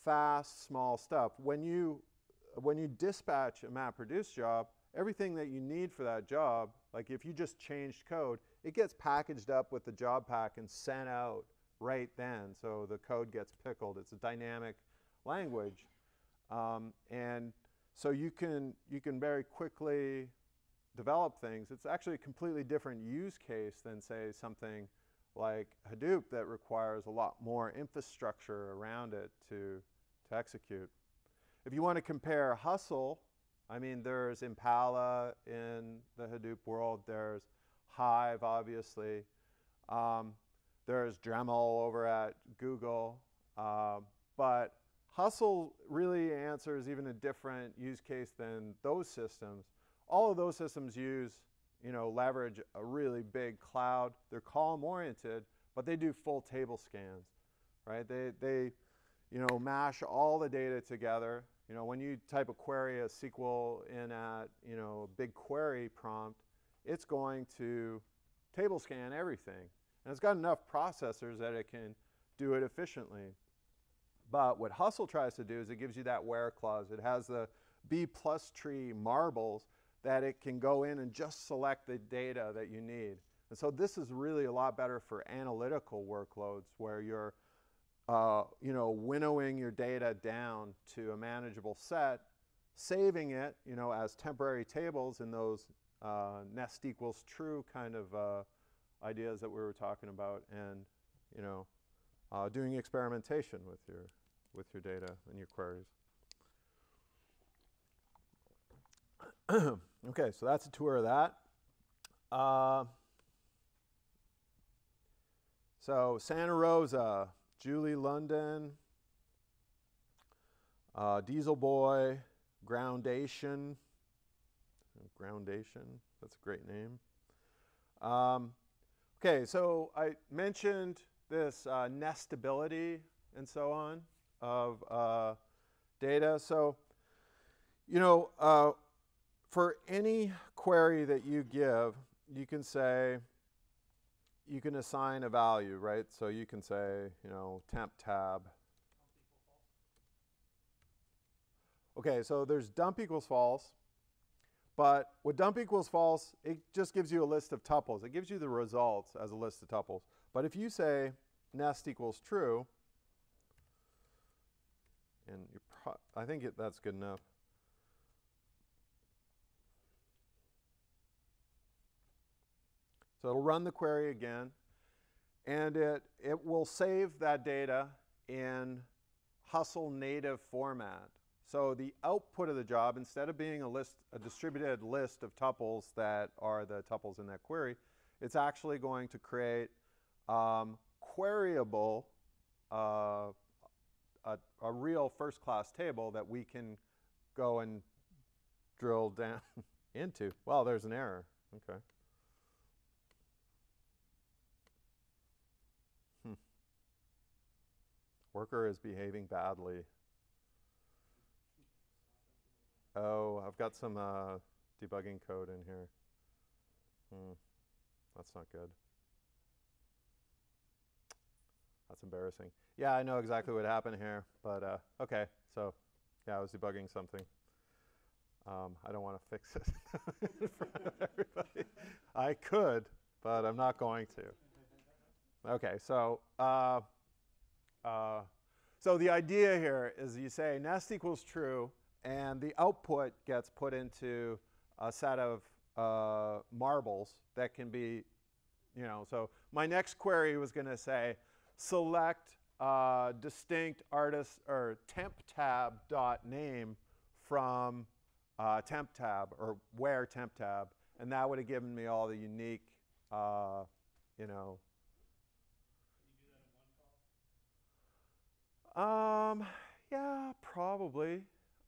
fast, small stuff. When you, when you dispatch a MapReduce job, everything that you need for that job, like if you just changed code, it gets packaged up with the job pack and sent out right then. So the code gets pickled. It's a dynamic language. Um, and so you can, you can very quickly develop things. It's actually a completely different use case than, say, something like Hadoop that requires a lot more infrastructure around it to, to execute. If you want to compare Hustle I mean, there's Impala in the Hadoop world. There's Hive, obviously. Um, there's Dremel over at Google. Uh, but Hustle really answers even a different use case than those systems. All of those systems use, you know, leverage a really big cloud. They're column oriented, but they do full table scans, right? They, they you know, mash all the data together You know, when you type a query, a SQL in at, you know, a big query prompt, it's going to table scan everything. And it's got enough processors that it can do it efficiently. But what Hustle tries to do is it gives you that where clause. It has the B plus tree marbles that it can go in and just select the data that you need. And so this is really a lot better for analytical workloads where you're uh, you know, winnowing your data down to a manageable set, saving it, you know, as temporary tables in those uh, nest equals true kind of uh, ideas that we were talking about, and you know, uh, doing experimentation with your with your data and your queries. [clears throat] okay, so that's a tour of that. Uh, so Santa Rosa, Julie London, uh, Diesel Boy, Groundation. Groundation, that's a great name. Um, okay, so I mentioned this uh, nestability and so on of uh, data. So, you know, uh, for any query that you give, you can say, you can assign a value, right? So you can say, you know, temp tab. Okay, so there's dump equals false. But with dump equals false, it just gives you a list of tuples. It gives you the results as a list of tuples. But if you say nest equals true, and I think it, that's good enough. So it'll run the query again, and it, it will save that data in Hustle native format. So the output of the job, instead of being a list, a distributed list of tuples that are the tuples in that query, it's actually going to create um, queryable, uh, a, a real first-class table that we can go and drill down [laughs] into. Well, there's an error. Okay. Hmm. Worker is behaving badly. Oh, I've got some uh, debugging code in here. Hmm. That's not good. That's embarrassing. Yeah, I know exactly what happened here, but uh, okay. So, yeah, I was debugging something. Um, I don't want to fix it in front of everybody. I could, but I'm not going to. Okay, so uh, uh, so the idea here is you say nest equals true, and the output gets put into a set of uh, marbles that can be, you know, so my next query was going to say select uh, distinct artist or temp tab dot name from uh, temp tab or where temp tab, and that would have given me all the unique, uh, you know. Um, yeah, probably.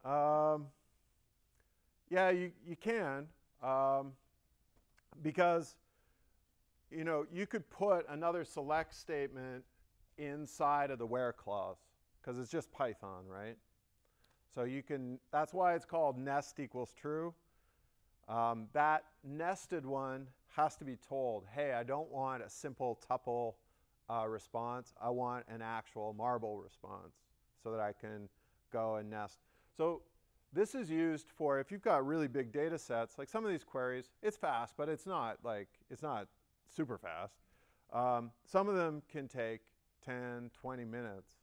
Um, yeah, you, you can. Um, because, you know, you could put another select statement inside of the where clause because it's just Python, right? So you can, that's why it's called nest equals true. Um, that nested one has to be told, hey, I don't want a simple tuple uh, response. I want an actual marble response so that I can go and nest. So this is used for if you've got really big data sets, like some of these queries, it's fast, but it's not like, it's not super fast. Um, some of them can take 10, 20 minutes.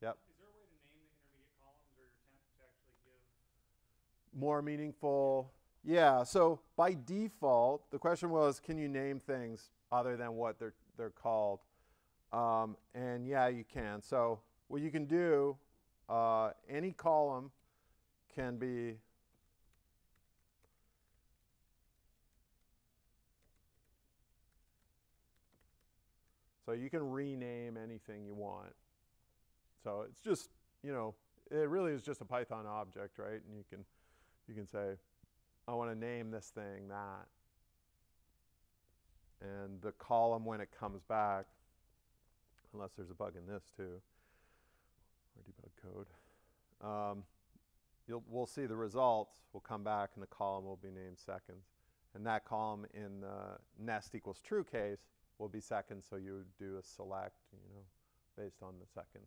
Yep. Is there a way to name the intermediate columns or your temp to actually give? More meaningful. Yeah, so by default, the question was, can you name things other than what they're, they're called? Um, and yeah, you can. So what you can do, uh, any column can be So you can rename anything you want. So it's just, you know, it really is just a Python object, right? And you can, you can say, I want to name this thing that. And the column when it comes back, unless there's a bug in this too, or debug code, um, we'll see the results, we'll come back and the column will be named seconds. And that column in the nest equals true case will be second, so you would do a select, you know, based on the second.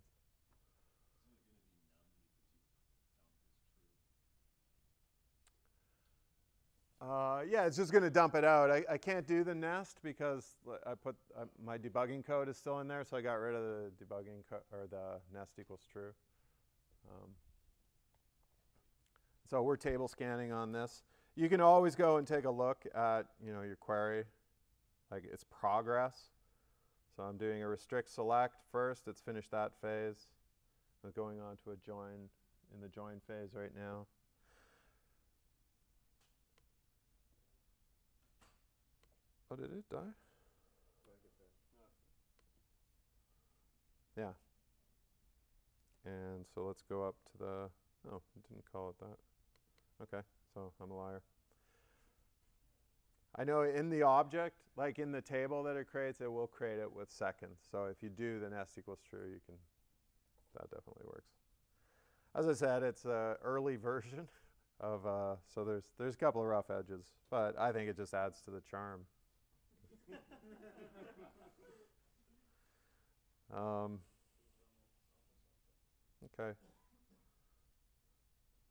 Uh, yeah, it's just going to dump it out. I, I can't do the nest because I put uh, my debugging code is still in there, so I got rid of the debugging or the nest equals true. Um, so we're table scanning on this. You can always go and take a look at you know your query, like its progress. So I'm doing a restrict select first. It's finished that phase. I'm going on to a join in the join phase right now. Oh, did it die? Yeah. And so let's go up to the, oh, it didn't call it that. Okay, so I'm a liar. I know in the object, like in the table that it creates, it will create it with seconds. So if you do the nest equals true, you can, that definitely works. As I said, it's an early [laughs] version of, uh, so there's, there's a couple of rough edges, but I think it just adds to the charm. [laughs] Um, okay.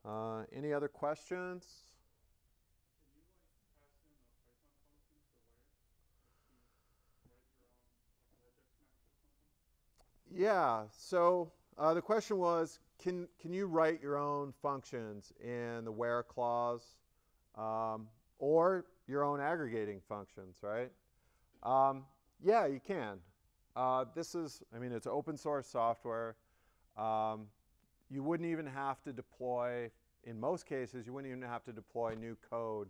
Uh, any other questions? Yeah. So uh, the question was, can can you write your own functions in the where clause, um, or your own aggregating functions, right? Um, yeah, you can. Uh, this is, I mean, it's open source software. Um, you wouldn't even have to deploy, in most cases, you wouldn't even have to deploy new code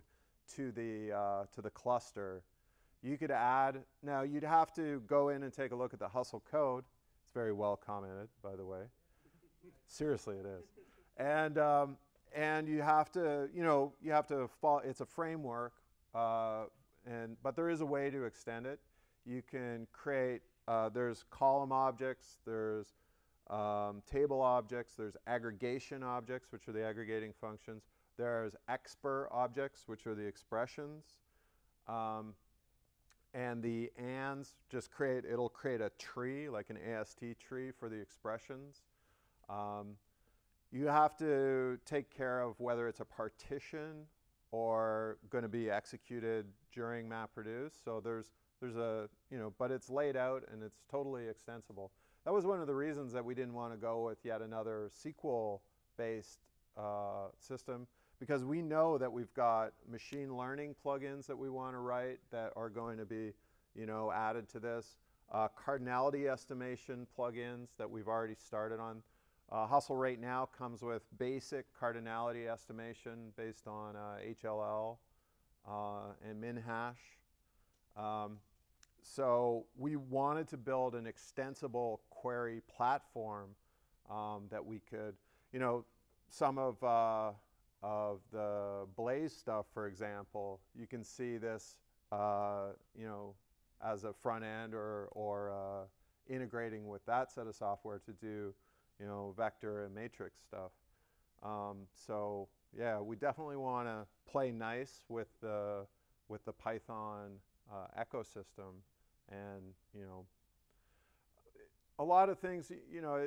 to the, uh, to the cluster. You could add, now you'd have to go in and take a look at the Hustle code. Very well commented, by the way. Seriously, it is. And, um, and you have to, you know, you have to follow, it's a framework, uh, and, but there is a way to extend it. You can create uh, there's column objects, there's um, table objects, there's aggregation objects, which are the aggregating functions. There's expr objects, which are the expressions. Um, and the ands just create, it'll create a tree, like an AST tree for the expressions. Um, you have to take care of whether it's a partition or going to be executed during MapReduce. So there's there's a, you know, but it's laid out and it's totally extensible. That was one of the reasons that we didn't want to go with yet another SQL-based uh, system because we know that we've got machine learning plugins that we want to write that are going to be, you know, added to this. Uh, cardinality estimation plugins that we've already started on. Uh, Hustle right now comes with basic cardinality estimation based on uh, HLL uh, and MinHash. Um, so we wanted to build an extensible query platform um, that we could, you know, some of, uh, of the Blaze stuff, for example, you can see this, uh, you know, as a front end or, or uh, integrating with that set of software to do, you know, vector and matrix stuff. Um, so yeah, we definitely want to play nice with the, with the Python uh, ecosystem and you know a lot of things you know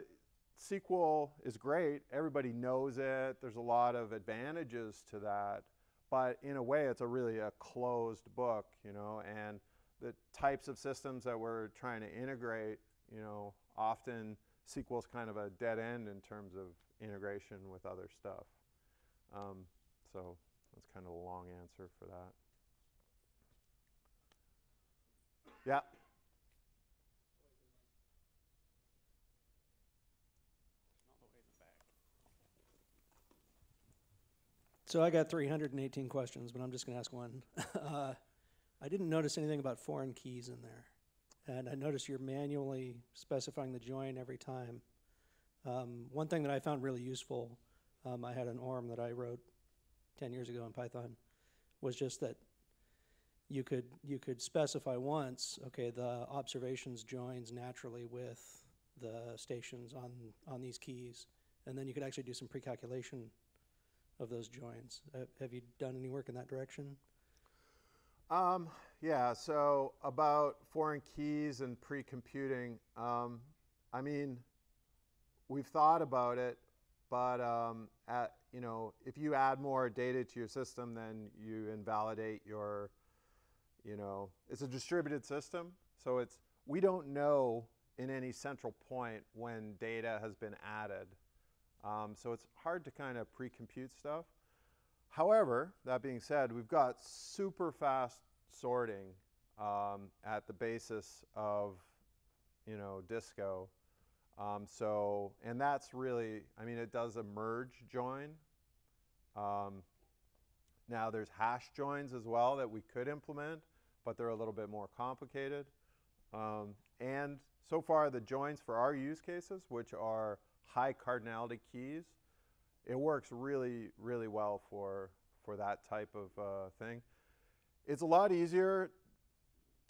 SQL is great. Everybody knows it. There's a lot of advantages to that. But in a way it's a really a closed book you know and the types of systems that we're trying to integrate you know often SQL is kind of a dead end in terms of integration with other stuff. Um, so that's kind of a long answer for that. Yeah. So I got 318 questions, but I'm just going to ask one. [laughs] uh, I didn't notice anything about foreign keys in there. And I noticed you're manually specifying the join every time. Um, one thing that I found really useful, um, I had an ORM that I wrote 10 years ago in Python, was just that you could you could specify once, okay, the observations joins naturally with the stations on on these keys, and then you could actually do some pre-calculation of those joins. Have you done any work in that direction? Um, yeah, so about foreign keys and pre-computing, um, I mean, we've thought about it, but um, at, you know, if you add more data to your system, then you invalidate your, you know, it's a distributed system, so it's we don't know in any central point when data has been added, um, so it's hard to kind of pre-compute stuff. However, that being said, we've got super fast sorting um, at the basis of, you know, Disco. Um, so, and that's really, I mean, it does a merge join. Um, now, there's hash joins as well that we could implement, but they're a little bit more complicated. Um, and so far, the joins for our use cases, which are high cardinality keys, it works really, really well for, for that type of uh, thing. It's a lot easier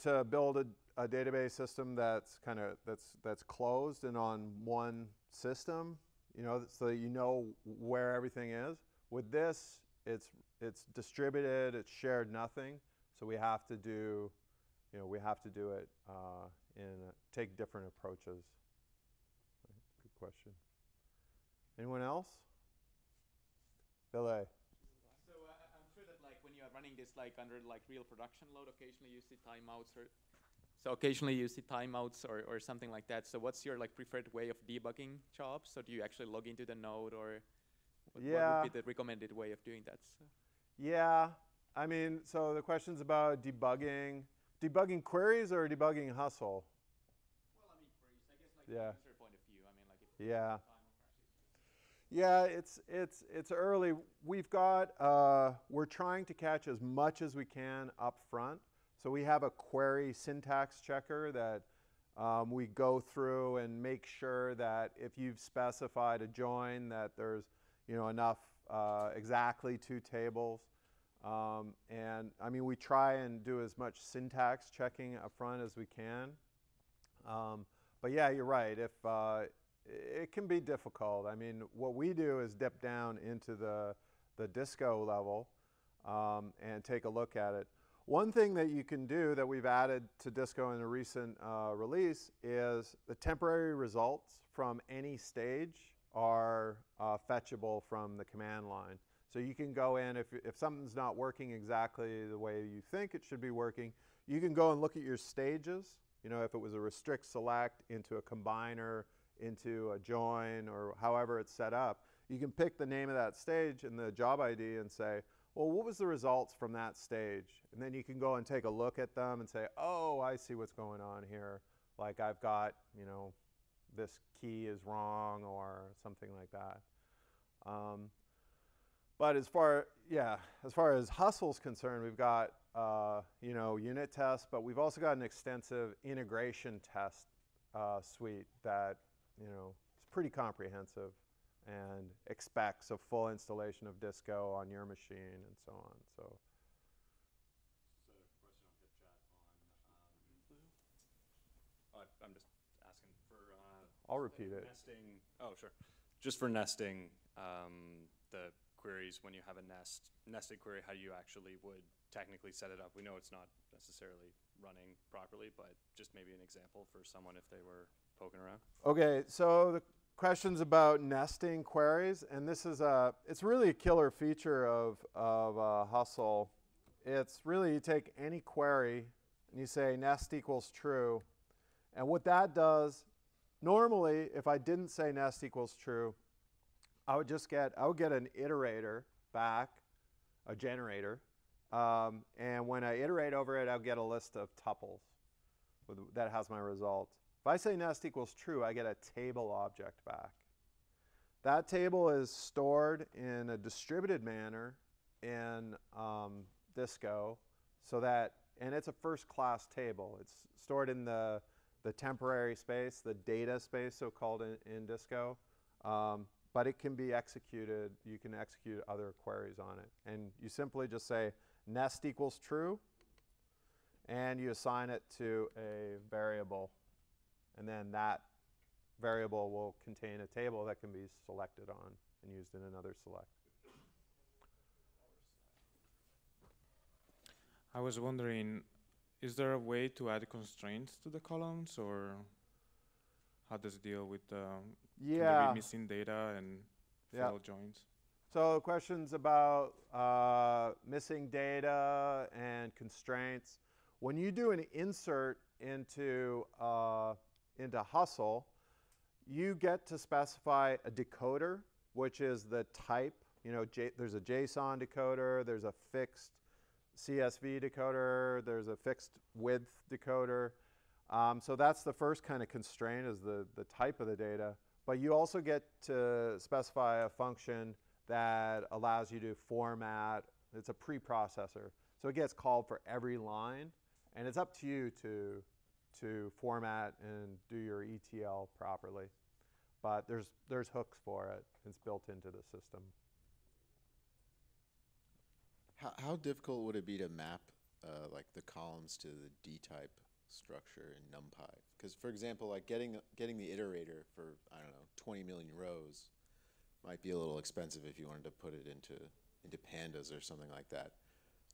to build a, a database system that's kind of that's that's closed and on one system, you know, so that you know where everything is. With this, it's it's distributed, it's shared nothing, so we have to do, you know, we have to do it uh, take different approaches. Good question. Anyone else? Billy. So uh, I'm sure that like when you are running this like under like real production load, occasionally you see timeouts or so occasionally you see timeouts or, or something like that. So what's your like preferred way of debugging jobs? So do you actually log into the node or what, Yeah. what would be the recommended way of doing that? So Yeah, I mean, so the question's about debugging, debugging queries or debugging hustle. well, I mean, queries, I guess like Yeah. from user point of view. I mean, like if Yeah. Yeah, it's it's it's early. We've got uh, we're trying to catch as much as we can up front. So we have a query syntax checker that um, we go through and make sure that if you've specified a join that there's you know enough uh, exactly two tables. Um, and I mean we try and do as much syntax checking up front as we can. Um, but yeah, you're right. If uh, it can be difficult. I mean, what we do is dip down into the the disco level um, and take a look at it. One thing that you can do that we've added to Disco in a recent uh, release is the temporary results from any stage are uh, fetchable from the command line. So you can go in, if, if something's not working exactly the way you think it should be working, you can go and look at your stages. You know, if it was a restrict select into a combiner, into a join, or however it's set up, you can pick the name of that stage and the job ID and say, well, what was the results from that stage? And then you can go and take a look at them and say, oh, I see what's going on here. Like I've got, you know, this key is wrong or something like that. Um, but as far, yeah, as far as Hustle's concerned, we've got, uh, you know, unit tests, but we've also got an extensive integration test uh, suite that, you know, it's pretty comprehensive and expects a full installation of Disco on your machine and so on. So. Uh, I'm just asking for. Uh, I'll repeat it. Nesting. Oh, sure. Just for nesting, um, the queries when you have a nest nested query, how you actually would technically set it up. We know it's not necessarily running properly, but just maybe an example for someone if they were poking around. Okay, so the question's about nesting queries, and this is a, it's really a killer feature of, of uh, Hustle. It's really, you take any query and you say nest equals true, and what that does, normally, if I didn't say nest equals true, I would just get, I would get an iterator back, a generator, um, and when I iterate over it, I'll get a list of tuples with, that has my results. If I say nest equals true, I get a table object back. That table is stored in a distributed manner in um, Disco, so that, and it's a first class table. It's stored in the, the temporary space, the data space, so called in, in Disco. Um, but it can be executed, you can execute other queries on it. And you simply just say nest equals true, and you assign it to a variable and then that variable will contain a table that can be selected on and used in another select. I was wondering, is there a way to add constraints to the columns or how does it deal with uh, yeah. missing data and failed yep. joins? So questions about uh, missing data and constraints. When you do an insert into uh, into Hustle, you get to specify a decoder, which is the type. You know, J- there's a JSON decoder, there's a fixed CSV decoder, there's a fixed width decoder. Um, so that's the first kind of constraint is the, the type of the data. But you also get to specify a function that allows you to format. It's a preprocessor. So it gets called for every line. And it's up to you to, to format and do your ETL properly. But there's, there's hooks for it. It's built into the system. How, how difficult would it be to map uh, like the columns to the D-type structure in NumPy? Because, for example, like getting getting the iterator for I don't know 20 million rows might be a little expensive if you wanted to put it into into pandas or something like that.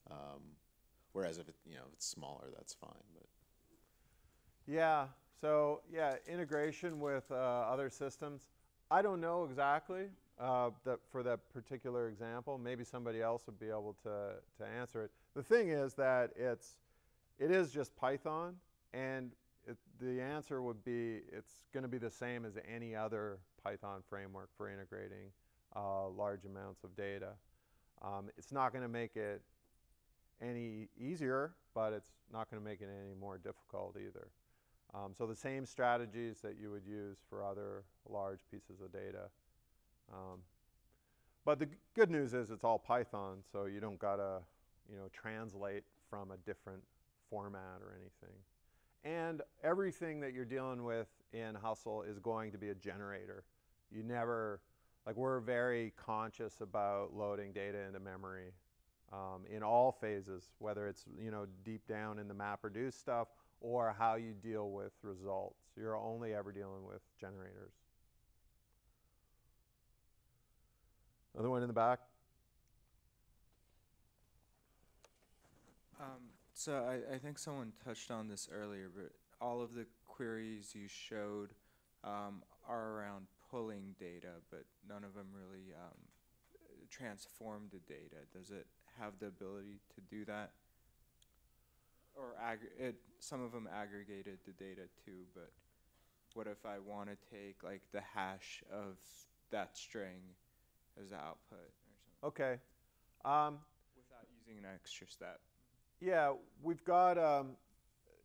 Um, whereas if it you know if it's smaller, that's fine. But Yeah. So yeah, integration with uh, other systems. I don't know exactly uh, that for that particular example. Maybe somebody else would be able to to answer it. The thing is that it's it is just Python, and it, the answer would be it's going to be the same as any other Python framework for integrating uh, large amounts of data. Um, it's not going to make it any easier, but it's not going to make it any more difficult either. Um, so the same strategies that you would use for other large pieces of data. Um, but the good news is it's all Python, so you don't gotta, you know, translate from a different format or anything. And everything that you're dealing with in Hustle is going to be a generator. You never, like we're very conscious about loading data into memory um, in all phases, whether it's you know deep down in the MapReduce stuff or how you deal with results. You're only ever dealing with generators. Another one in the back. Um, so I, I think someone touched on this earlier, but all of the queries you showed um, are around pulling data, but none of them really um, transform the data. Does it have the ability to do that? Or aggr- some of them aggregated the data too, but what if I want to take like the hash of that string as the output or something Okay. Um, without using an extra step? Yeah, we've got um,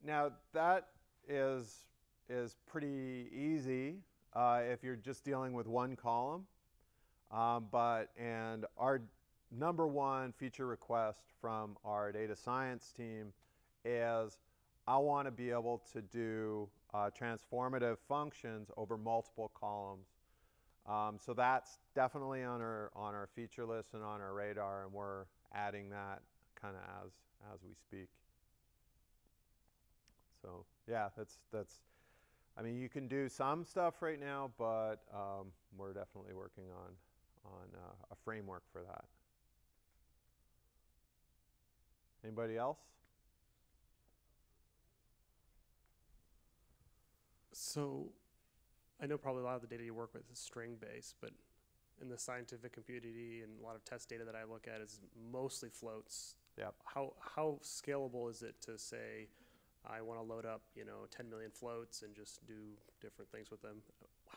now that is is pretty easy uh, if you're just dealing with one column. Um, but and our number one feature request from our data science team is I want to be able to do uh, transformative functions over multiple columns. Um, so that's definitely on our on our feature list and on our radar, and we're adding that kind of as as we speak. So yeah, that's that's. I mean, you can do some stuff right now, but um, we're definitely working on on uh, a framework for that. Anybody else? So, I know probably a lot of the data you work with is string based, but in the scientific community and a lot of test data that I look at is mostly floats. Yep. How how scalable is it to say, I want to load up you know 10 million floats and just do different things with them?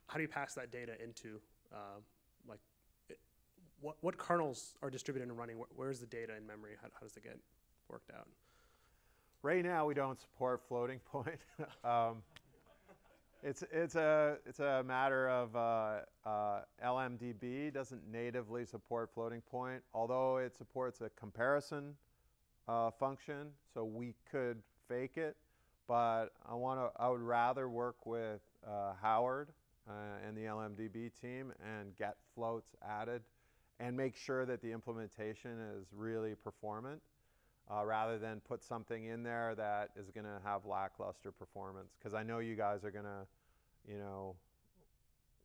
How do you pass that data into uh, like it, what what kernels are distributed and running? Where, where's the data in memory? How, how does it get worked out? Right now, we don't support floating [laughs] point. um, it's it's a it's a matter of uh, uh, LMDB doesn't natively support floating point, although it supports a comparison uh, function, so we could fake it. But I want to I would rather work with uh, Howard uh, and the LMDB team and get floats added, and make sure that the implementation is really performant uh, rather than put something in there that is going to have lackluster performance. Because I know you guys are going to, you know,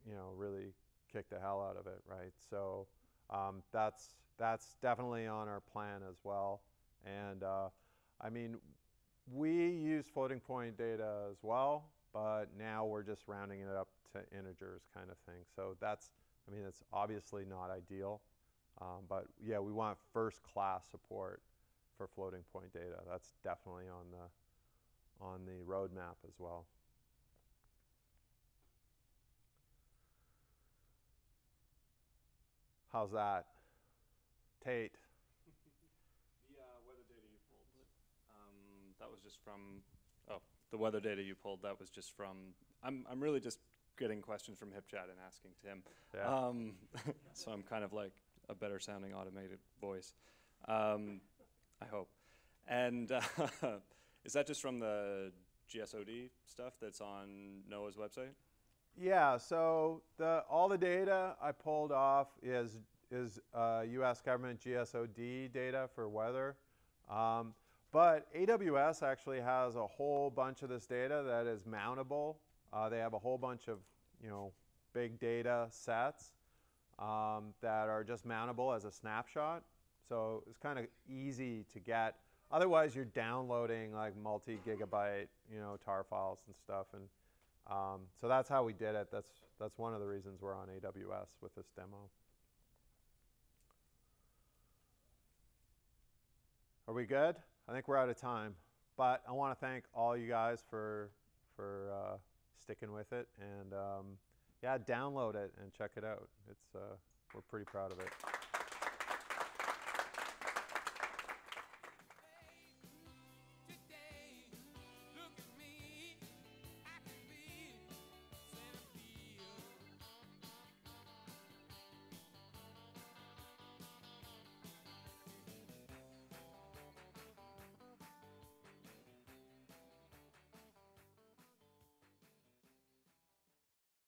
you know, really kick the hell out of it, right? So um, that's that's definitely on our plan as well. And uh, I mean, we use floating point data as well, but now we're just rounding it up to integers kind of thing. So that's, I mean, it's obviously not ideal, um, but yeah, we want first class support for floating point data. That's definitely on the on the roadmap as well. How's that? Tate. [laughs] The uh, weather data you pulled, um, that was just from, oh, the weather data you pulled, that was just from, I'm, I'm really just getting questions from HipChat and asking Tim. Yeah. Um, [laughs] so I'm kind of like a better sounding automated voice. Um, I hope. And [laughs] uh, is that just from the GSOD stuff that's on NOAA's website? Yeah, so the, all the data I pulled off is, is uh, US government GSOD data for weather. Um, but AWS actually has a whole bunch of this data that is mountable. Uh, they have a whole bunch of, you know, big data sets um, that are just mountable as a snapshot. So it's kind of easy to get. Otherwise, you're downloading like multi-gigabyte, you know, tar files and stuff. And um, so that's how we did it. That's that's one of the reasons we're on AWS with this demo. Are we good? I think we're out of time. But I want to thank all you guys for for uh, sticking with it and um, yeah, download it and check it out. It's uh, we're pretty proud of it.